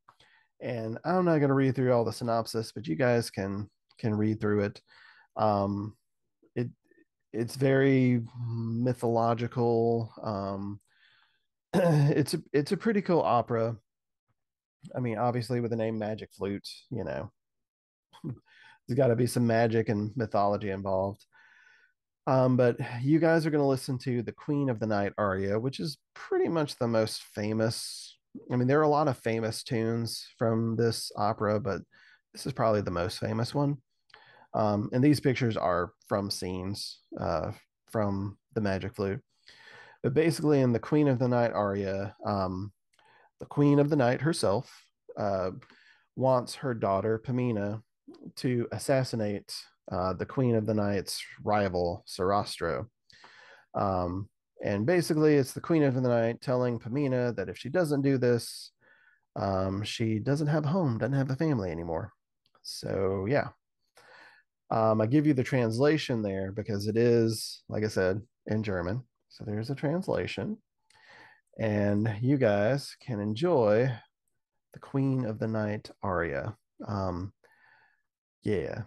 And I'm not going to read through all the synopsis, but you guys can can read through it. Um, it it's very mythological. Um, it's a it's a pretty cool opera. I mean, obviously with the name Magic Flute, you know, there's got to be some magic and mythology involved. Um, but you guys are going to listen to the Queen of the Night aria, which is pretty much the most famous. I mean, there are a lot of famous tunes from this opera, but this is probably the most famous one. Um, and these pictures are from scenes uh, from the Magic Flute. But basically, in the Queen of the Night aria, um, the Queen of the Night herself uh, wants her daughter Pamina to assassinate uh, the Queen of the Night's rival Sarastro. Um, and basically, it's the Queen of the Night telling Pamina that if she doesn't do this, um, she doesn't have a home, doesn't have a family anymore. So yeah, um, I give you the translation there because it is, like I said, in German. So there's a translation, and you guys can enjoy the Queen of the Night aria. Um, yeah,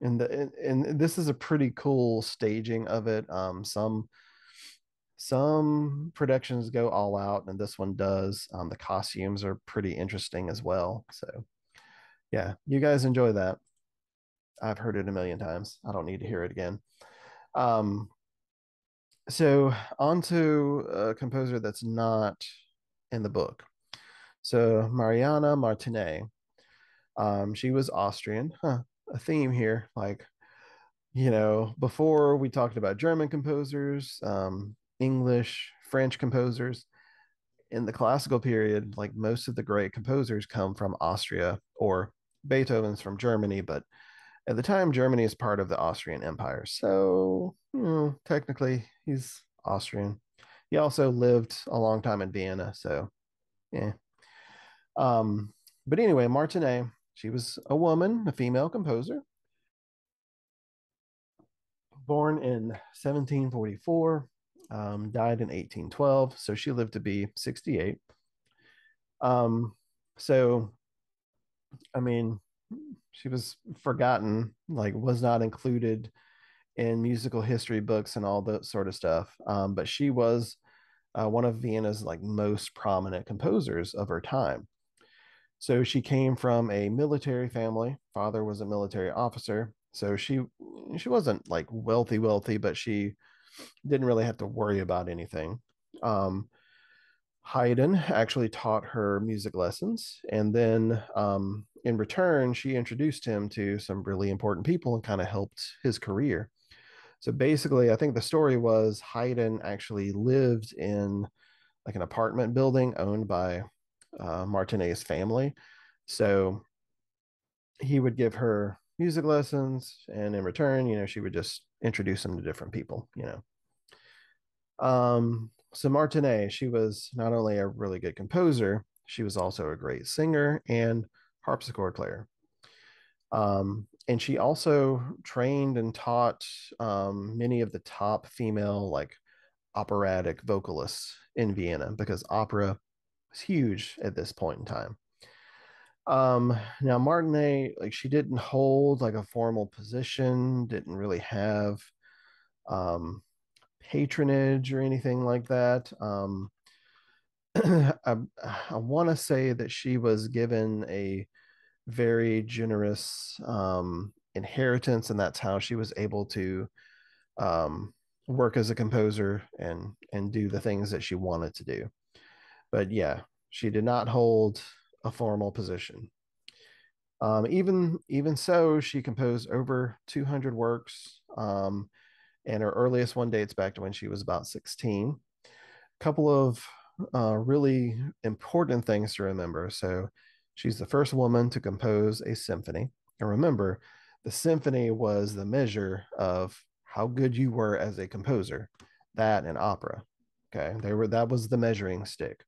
and the and, this is a pretty cool staging of it. Um, some some productions go all out, and this one does. Um, the costumes are pretty interesting as well. So, yeah, you guys enjoy that. I've heard it a million times. I don't need to hear it again. Um, so on to a composer that's not in the book. So Marianna Martines. Um, she was Austrian. Huh, a theme here. Like, you know, before we talked about German composers, um, English, French composers. In the classical period, like most of the great composers come from Austria or Beethoven's from Germany, but at the time, Germany is part of the Austrian Empire. So, you know, technically, he's Austrian. He also lived a long time in Vienna. So, yeah. Um, but anyway, Martines, she was a woman, a female composer, born in 1744, um, died in 1812. So she lived to be 68. Um, so, I mean, she was forgotten, like was not included in musical history books and all that sort of stuff. Um, but she was uh, one of Vienna's like most prominent composers of her time. So she came from a military family. Father was a military officer. So she she wasn't like wealthy, wealthy, but she didn't really have to worry about anything. Um, Haydn actually taught her music lessons, and then um, in return, she introduced him to some really important people and kind of helped his career. So basically, I think the story was Haydn actually lived in like an apartment building owned by uh, family. So he would give her music lessons, and in return, you know, she would just introduce him to different people, you know. Um, so Martines, she was not only a really good composer, she was also a great singer and harpsichord player. Um, and she also trained and taught um, many of the top female like operatic vocalists in Vienna because opera was huge at this point in time. Um, now Martines, like she didn't hold like a formal position, didn't really have um, patronage or anything like that. Um, I, I want to say that she was given a very generous um, inheritance, and that's how she was able to um, work as a composer and and do the things that she wanted to do. But yeah, she did not hold a formal position. Um, even even so, she composed over 200 works, um, and her earliest one dates back to when she was about 16. A couple of uh, really important things to remember. So, she's the first woman to compose a symphony. And remember, the symphony was the measure of how good you were as a composer. That and opera. Okay, they were that was the measuring stick.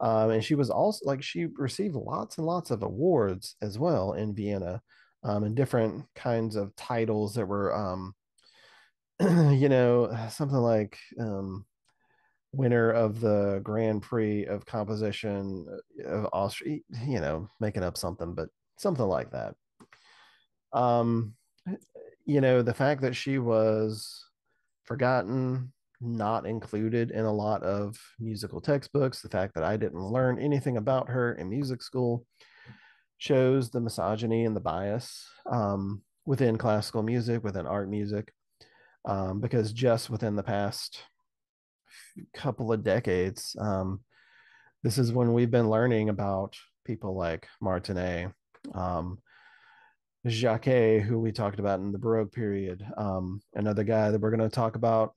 Um, and she was also like she received lots and lots of awards as well in Vienna, um, and different kinds of titles that were, um, you know, something like um, winner of the Grand Prix of composition of Austria. You know, making up something, but something like that. Um, you know, the fact that she was forgotten not included in a lot of musical textbooks. The fact that I didn't learn anything about her in music school shows the misogyny and the bias um, within classical music, within art music, um, because just within the past couple of decades, um, this is when we've been learning about people like Martines. Um, Jacquet, who we talked about in the Baroque period, um, another guy that we're going to talk about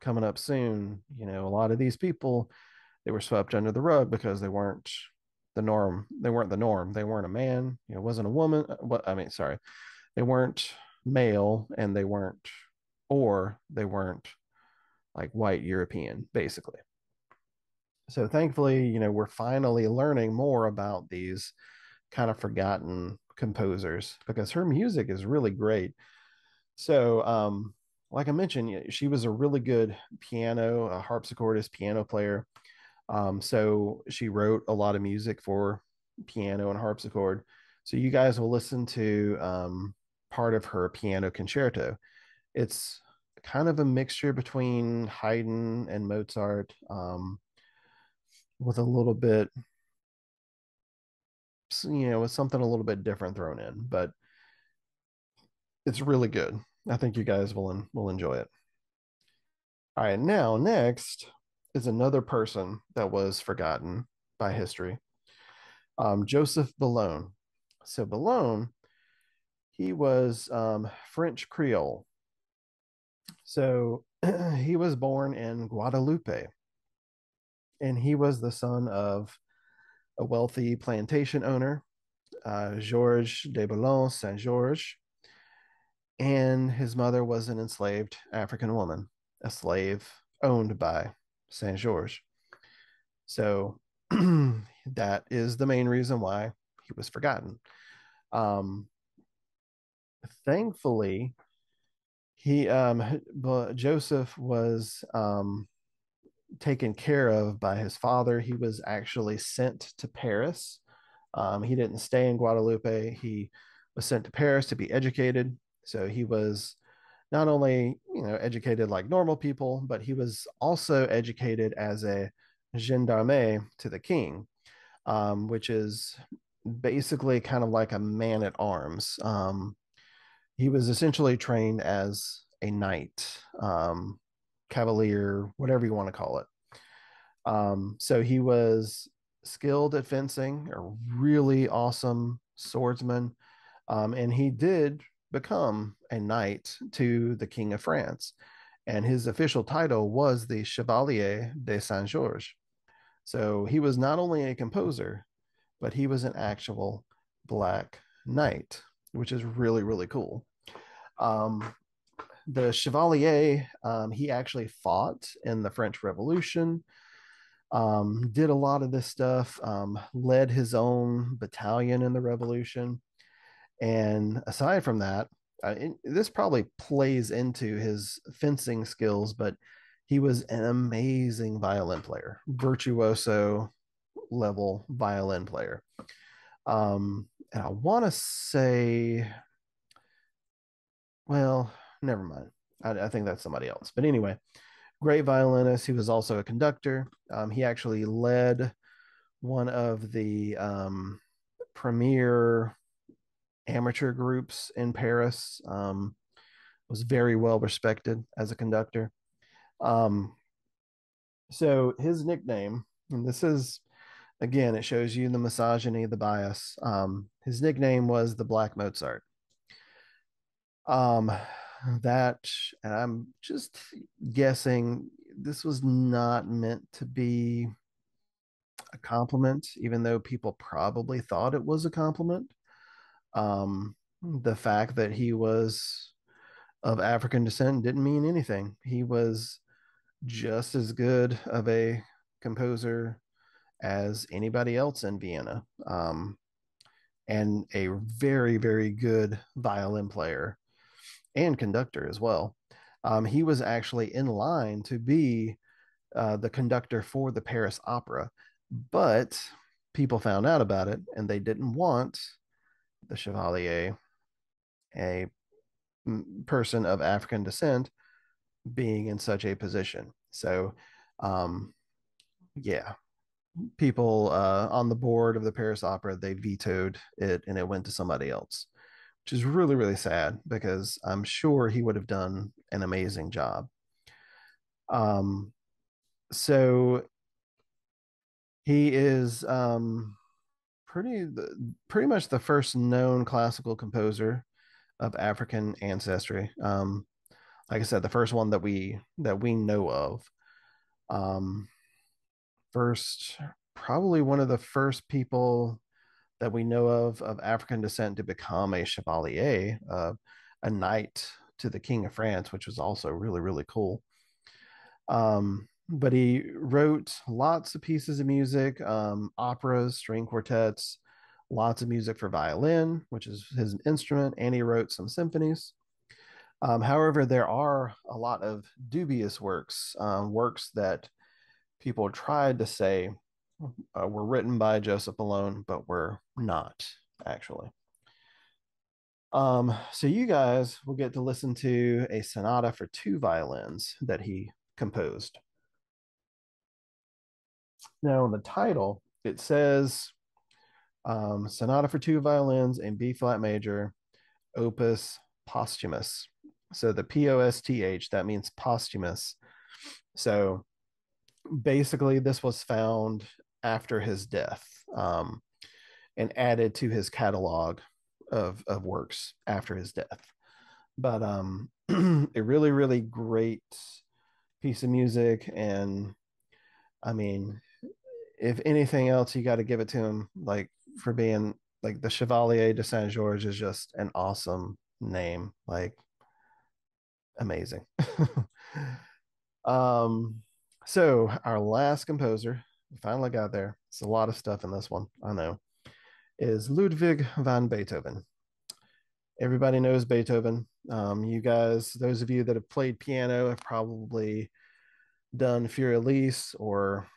coming up soon. You know, a lot of these people they were swept under the rug because they weren't the norm. They weren't the norm. They weren't a man. You know, wasn't a woman. What I mean, sorry, they weren't male, and they weren't, or they weren't like white European, basically. So thankfully, you know, we're finally learning more about these kind of forgotten composers because her music is really great. So, um, like I mentioned, she was a really good piano, a harpsichordist, piano player. Um, so she wrote a lot of music for piano and harpsichord. So you guys will listen to um, part of her piano concerto. It's kind of a mixture between Haydn and Mozart, um, with a little bit, you know, with something a little bit different thrown in, but it's really good. I think you guys will will enjoy it. All right, now next is another person that was forgotten by history. Um, Joseph Bologne. So Bologne, he was um, French Creole. So he was born in Guadeloupe, and he was the son of a wealthy plantation owner, uh, Georges de Bologne Saint Georges, and his mother was an enslaved African woman, a slave owned by Saint Georges. So that is the main reason why he was forgotten. Um, thankfully, he um, Joseph was um, taken care of by his father. He was actually sent to Paris. Um, he didn't stay in Guadeloupe. He was sent to Paris to be educated. So he was not only you know educated like normal people, but he was also educated as a gendarme to the king, um, which is basically kind of like a man at arms. Um, he was essentially trained as a knight, um, cavalier, whatever you want to call it. Um, so he was skilled at fencing, a really awesome swordsman, um, and he did become a knight to the King of France. And his official title was the Chevalier de Saint Georges. So he was not only a composer, but he was an actual Black Knight, which is really, really cool. Um, the Chevalier, um, he actually fought in the French Revolution, um, did a lot of this stuff, um, led his own battalion in the Revolution. And aside from that, uh, it, this probably plays into his fencing skills, but he was an amazing violin player, virtuoso level violin player. Um, and I want to say, well, never mind. I, I, think that's somebody else. But anyway, great violinist. He was also a conductor. Um, he actually led one of the um, premier amateur groups in Paris. Um, was very well respected as a conductor. Um, so his nickname, and this is again, it shows you the misogyny, the bias. Um, his nickname was the Black Mozart. Um, that, and I'm just guessing this was not meant to be a compliment, even though people probably thought it was a compliment. Um, the fact that he was of African descent didn't mean anything. He was just as good of a composer as anybody else in Vienna, um, and a very, very good violin player and conductor as well. Um, he was actually in line to be uh, the conductor for the Paris Opera, but people found out about it and they didn't want the Chevalier, a person of African descent, being in such a position. So, um, yeah, people uh, on the board of the Paris Opera they vetoed it and it went to somebody else, which is really really sad because I'm sure he would have done an amazing job. Um, so he is um pretty pretty much the first known classical composer of African ancestry. Um, like I said, the first one that we that we know of. Um, first, probably one of the first people that we know of of African descent to become a chevalier, uh, a knight to the King of France, which was also really really cool. Um, but he wrote lots of pieces of music, um, operas, string quartets, lots of music for violin, which is his instrument, and he wrote some symphonies. Um, however, there are a lot of dubious works, um, works that people tried to say uh, were written by Joseph alone, but were not actually. Um, so you guys will get to listen to a sonata for two violins that he composed. Now, in the title, it says um, Sonata for two violins in B flat major, opus posthumous. So the P O S T H, that means posthumous. So basically, this was found after his death um, and added to his catalog of, of works after his death. But um, a really, really great piece of music. And I mean, if anything else, you got to give it to him, like for being like the Chevalier de Saint George is just an awesome name. Like amazing. um, so our last composer, we finally got there. It's a lot of stuff in this one, I know, is Ludwig van Beethoven. Everybody knows Beethoven. Um, you guys, those of you that have played piano, have probably done Für Elise or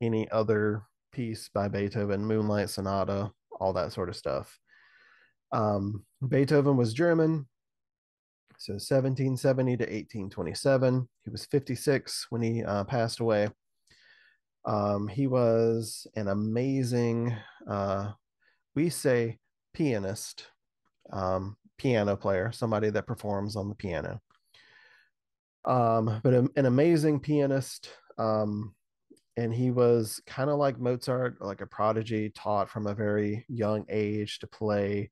any other piece by Beethoven, Moonlight Sonata, all that sort of stuff. Um, Beethoven was German, so 1770 to 1827. He was 56 when he uh, passed away. Um, he was an amazing, uh, we say pianist, um, piano player, somebody that performs on the piano. Um, but a, an amazing pianist. Um, and he was kind of like Mozart, like a prodigy, taught from a very young age to play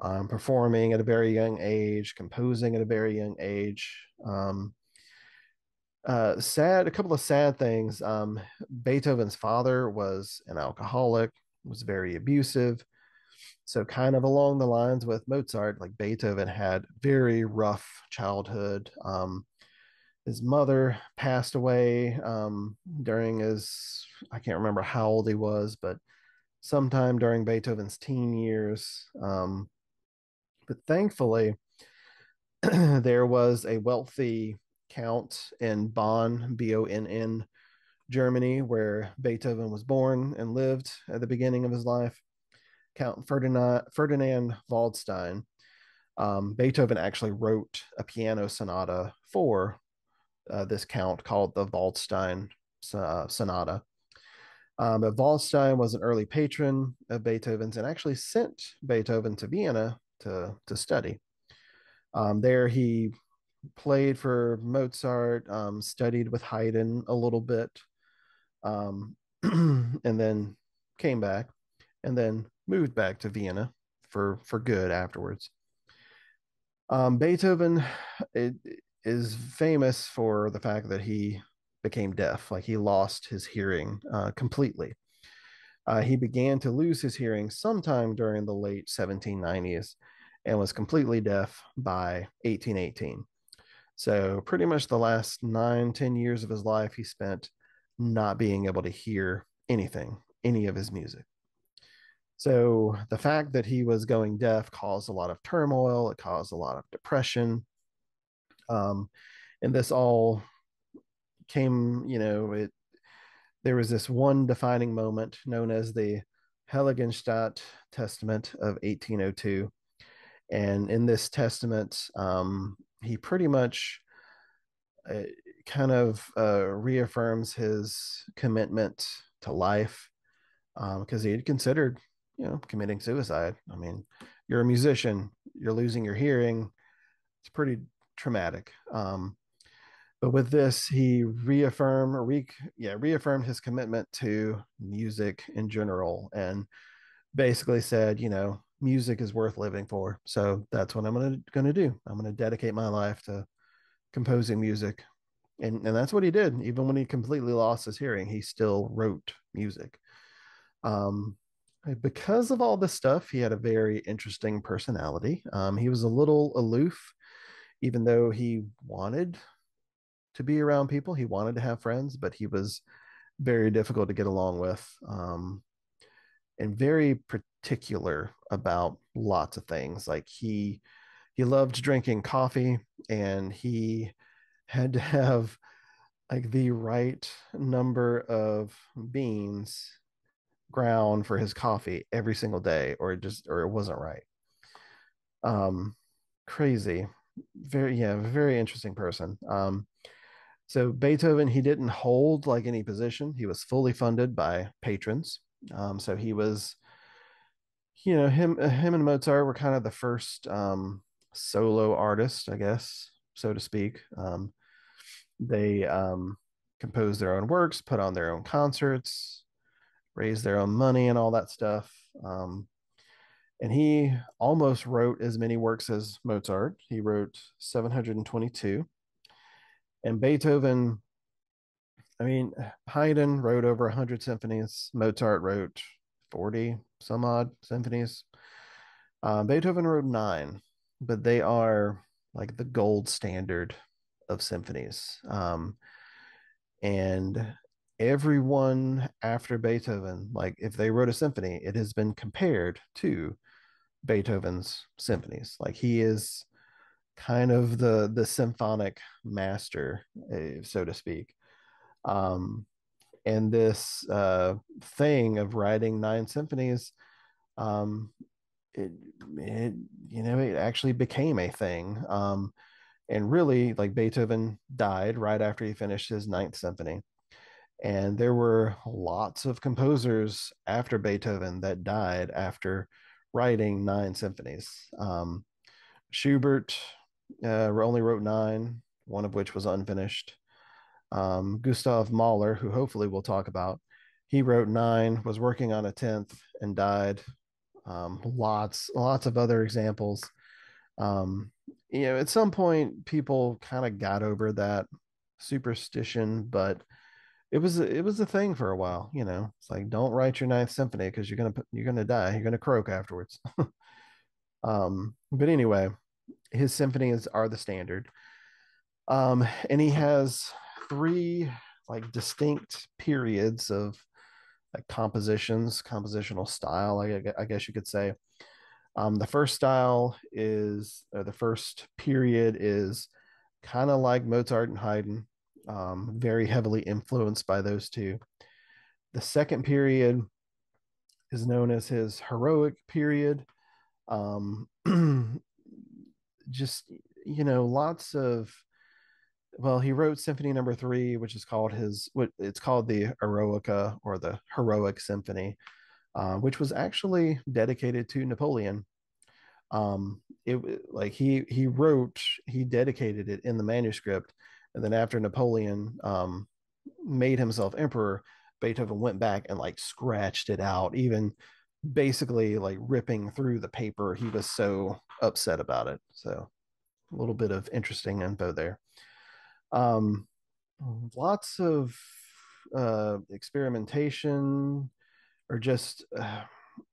um, performing at a very young age, composing at a very young age. Um, uh, sad, a couple of sad things. Um, Beethoven's father was an alcoholic, was very abusive. So, kind of along the lines with Mozart, like Beethoven had very rough childhood. Um, his mother passed away um, during his, I can't remember how old he was, but sometime during Beethoven's teen years. Um, but thankfully, there was a wealthy count in Bonn, B O N N, Germany, where Beethoven was born and lived at the beginning of his life. Count Ferdinand, Ferdinand Waldstein. Um, Beethoven actually wrote a piano sonata for uh, this count called the Waldstein uh, Sonata. Um, but Waldstein was an early patron of Beethoven's and actually sent Beethoven to Vienna to to study. Um, there he played for Mozart, um, studied with Haydn a little bit, um, and then came back, and then moved back to Vienna for for good afterwards. Um, Beethoven it, is famous for the fact that he became deaf, like he lost his hearing uh, completely. Uh, he began to lose his hearing sometime during the late 1790s and was completely deaf by 1818. So, pretty much the last nine, 10 years of his life, he spent not being able to hear anything, any of his music. So, the fact that he was going deaf caused a lot of turmoil, it caused a lot of depression. Um, and this all came, you know, it there was this one defining moment known as the Heiligenstadt Testament of 1802 and in this testament, um, he pretty much uh, kind of uh, reaffirms his commitment to life because um, he had considered, you know, committing suicide. I mean, you're a musician, you're losing your hearing. It's pretty traumatic. Um, but with this, he reaffirmed, re, yeah, reaffirmed his commitment to music in general, and basically said, you know, music is worth living for. So that's what I'm gonna gonna do. I'm gonna dedicate my life to composing music. And and that's what he did. Even when he completely lost his hearing, he still wrote music. Um because of all this stuff, he had a very interesting personality. Um, he was a little aloof, even though he wanted to be around people. He wanted to have friends, but he was very difficult to get along with. Um, and very particular about lots of things. Like he he loved drinking coffee and he had to have like the right number of beans ground for his coffee every single day or it just or it wasn't right. Um crazy. Very yeah, very interesting person. Um so Beethoven, he didn't hold like any position. He was fully funded by patrons. Um, so he was, you know, him him and Mozart were kind of the first um, solo artist I guess, so to speak. Um, they um, composed their own works, put on their own concerts, raised their own money, and all that stuff. Um, and he almost wrote as many works as Mozart. He wrote 722. And Beethoven I mean, Haydn wrote over 100 symphonies. Mozart wrote 40 some odd symphonies. Uh, Beethoven wrote nine, but they are like the gold standard of symphonies. Um, and everyone after Beethoven, like if they wrote a symphony, it has been compared to Beethoven's symphonies. Like he is kind of the the symphonic master, eh, so to speak. Um, and this uh, thing of writing nine symphonies, um, it, it, you know, it actually became a thing. Um, and really, like Beethoven died right after he finished his ninth symphony. And there were lots of composers after Beethoven that died after writing nine symphonies. Um, Schubert uh, only wrote nine, one of which was unfinished. Um, Gustav Mahler, who hopefully we'll talk about, he wrote nine, was working on a tenth, and died. Um, lots, lots of other examples. Um, you know, at some point, people kind of got over that superstition, but it was it was a thing for a while. You know, it's like don't write your ninth symphony because you're gonna you're gonna die. You're gonna croak afterwards. um, but anyway, his symphonies are the standard. Um, and he has three like distinct periods of like compositions, compositional style, I, I guess you could say. Um, the first style is, or the first period is kind of like Mozart and Haydn, um, very heavily influenced by those two. The second period is known as his heroic period. Um, just, you know, lots of well, he wrote Symphony Number Three, which is called his. What it's called the Eroica or the Heroic Symphony, uh, which was actually dedicated to Napoleon. Um, it like he he wrote he dedicated it in the manuscript, and then after Napoleon um, made himself emperor, Beethoven went back and like scratched it out, even basically like ripping through the paper. He was so upset about it. So a little bit of interesting info there um, lots of uh, experimentation or just uh,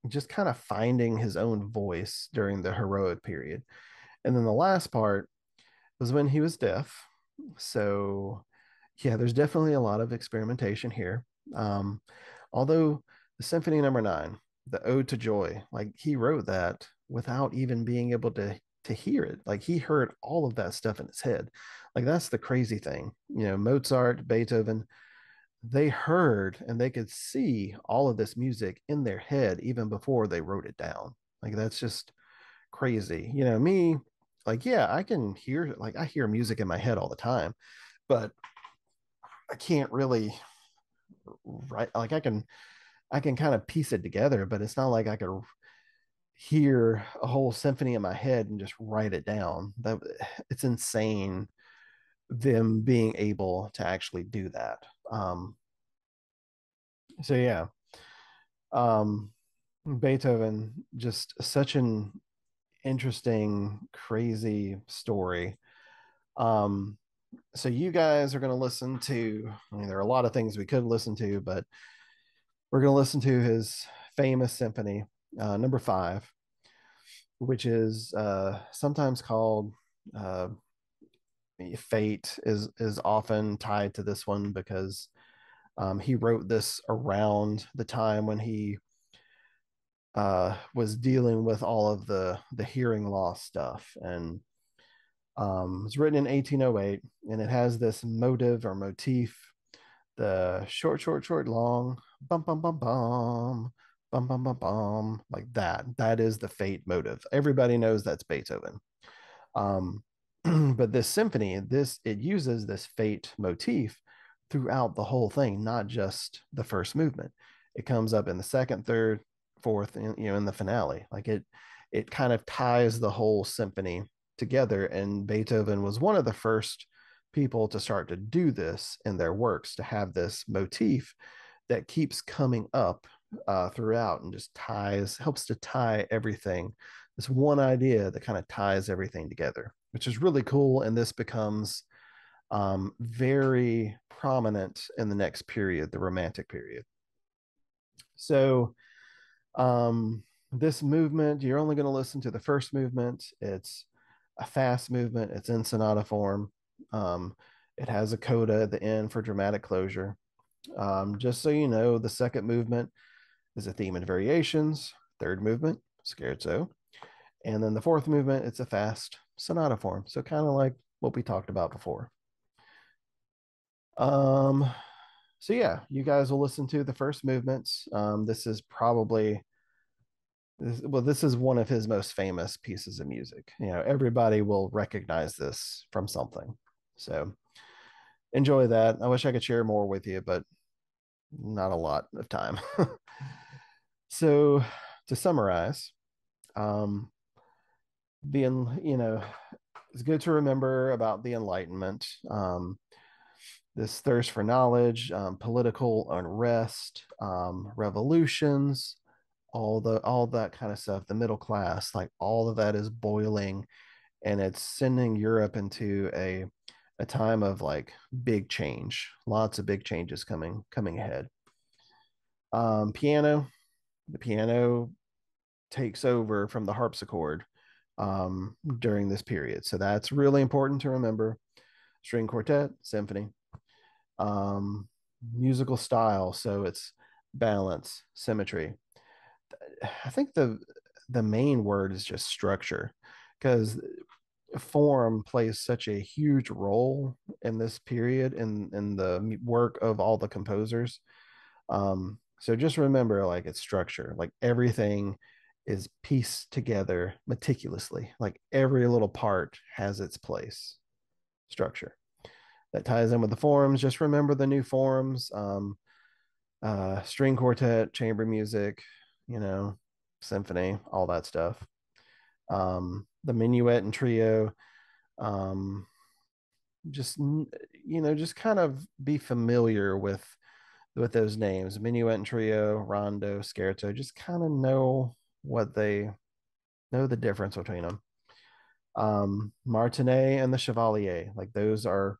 just kind of finding his own voice during the heroic period. And then the last part was when he was deaf. So yeah there's definitely a lot of experimentation here. Um, although the symphony number nine the ode to joy like he wrote that without even being able to to hear it like he heard all of that stuff in his head like that's the crazy thing. You know, Mozart, Beethoven, they heard and they could see all of this music in their head even before they wrote it down. Like that's just crazy. You know, me, like, yeah, I can hear like I hear music in my head all the time, but I can't really write like I can I can kind of piece it together, but it's not like I could hear a whole symphony in my head and just write it down. That it's insane them being able to actually do that. Um, so yeah. Um, Beethoven, just such an interesting, crazy story. Um, so you guys are going to listen to, I mean, there are a lot of things we could listen to, but we're going to listen to his famous symphony, uh, number five, which is uh, sometimes called uh, Fate, is is often tied to this one because um, he wrote this around the time when he uh, was dealing with all of the the hearing loss stuff, and um, it was written in 1808, and it has this motive or motif, the short, short, short, long, bum, bum, bum, bum, bum, bum, bum, bum, like that. That is the Fate motive. Everybody knows that's Beethoven. Um, but this symphony, this it uses this Fate motif throughout the whole thing, not just the first movement. It comes up in the second, third, fourth, you know, in the finale. Like it, it kind of ties the whole symphony together. And Beethoven was one of the first people to start to do this in their works, to have this motif that keeps coming up uh, throughout and just ties, helps to tie everything. This one idea that kind of ties everything together, which is really cool. And this becomes um, very prominent in the next period, the Romantic period. So, um, this movement, you're only going to listen to the first movement. It's a fast movement, it's in sonata form. Um, it has a coda at the end for dramatic closure. Um, just so you know, the second movement is a theme and variations. Third movement, scherzo. And then the fourth movement, it's a fast sonata form. So kind of like what we talked about before. Um, so yeah, you guys will listen to the first movements. Um, this is probably this, well, this is one of his most famous pieces of music. You know, everybody will recognize this from something. So enjoy that. I wish I could share more with you, but not a lot of time. so to summarize, um, being, you know, it's good to remember about the Enlightenment. Um, this thirst for knowledge, um, political unrest, um, revolutions, all the all that kind of stuff, the middle class, like all of that is boiling, and it's sending Europe into a a time of like big change, lots of big changes coming coming ahead. Um, piano, the piano takes over from the harpsichord um, during this period, so that's really important to remember. String quartet, symphony, um, musical style. So it's balance, symmetry. I think the the main word is just structure because form plays such a huge role in this period in in the work of all the composers. Um, so just remember, like it's structure, like everything is pieced together meticulously. Like every little part has its place. Structure that ties in with the forms. Just remember the new forms, um, uh, string quartet, chamber music, you know, symphony, all that stuff. Um, the minuet and trio. Um, just you know, just kind of be familiar with with those names: minuet and trio, rondo, scherzo. Just kind of know what they know the difference between them. Um, Martines and the Chevalier, like those are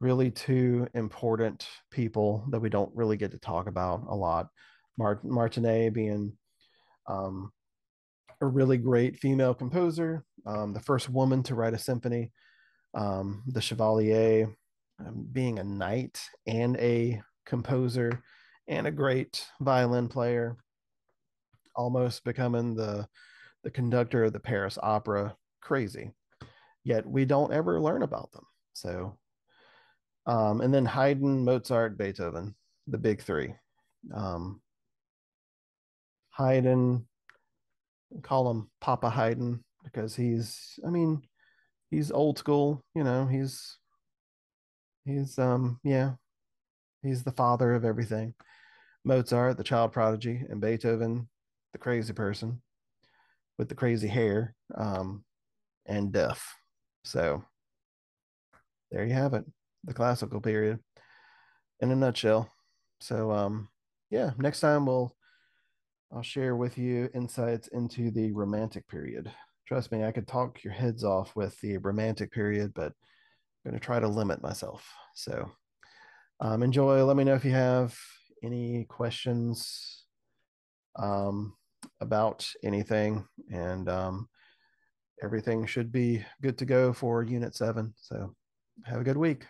really two important people that we don't really get to talk about a lot. Mart- Martines being um, a really great female composer, um, the first woman to write a symphony. Um, the Chevalier um, being a knight and a composer and a great violin player, almost becoming the the conductor of the Paris Opera. Crazy. Yet we don't ever learn about them. So um, and then Haydn, Mozart, Beethoven, the big three. Um, Haydn, call him Papa Haydn because he's, I mean, he's old school. You know, he's, he's, um, yeah, he's the father of everything. Mozart, the child prodigy, and Beethoven, the crazy person with the crazy hair, um, and deaf. So there you have it the classical period in a nutshell. So um yeah, next time we'll I'll share with you insights into the romantic period. Trust me, I could talk your heads off with the romantic period, but I'm going to try to limit myself. So um, enjoy. Let me know if you have any questions um, about anything, and um, everything should be good to go for Unit 7. So have a good week.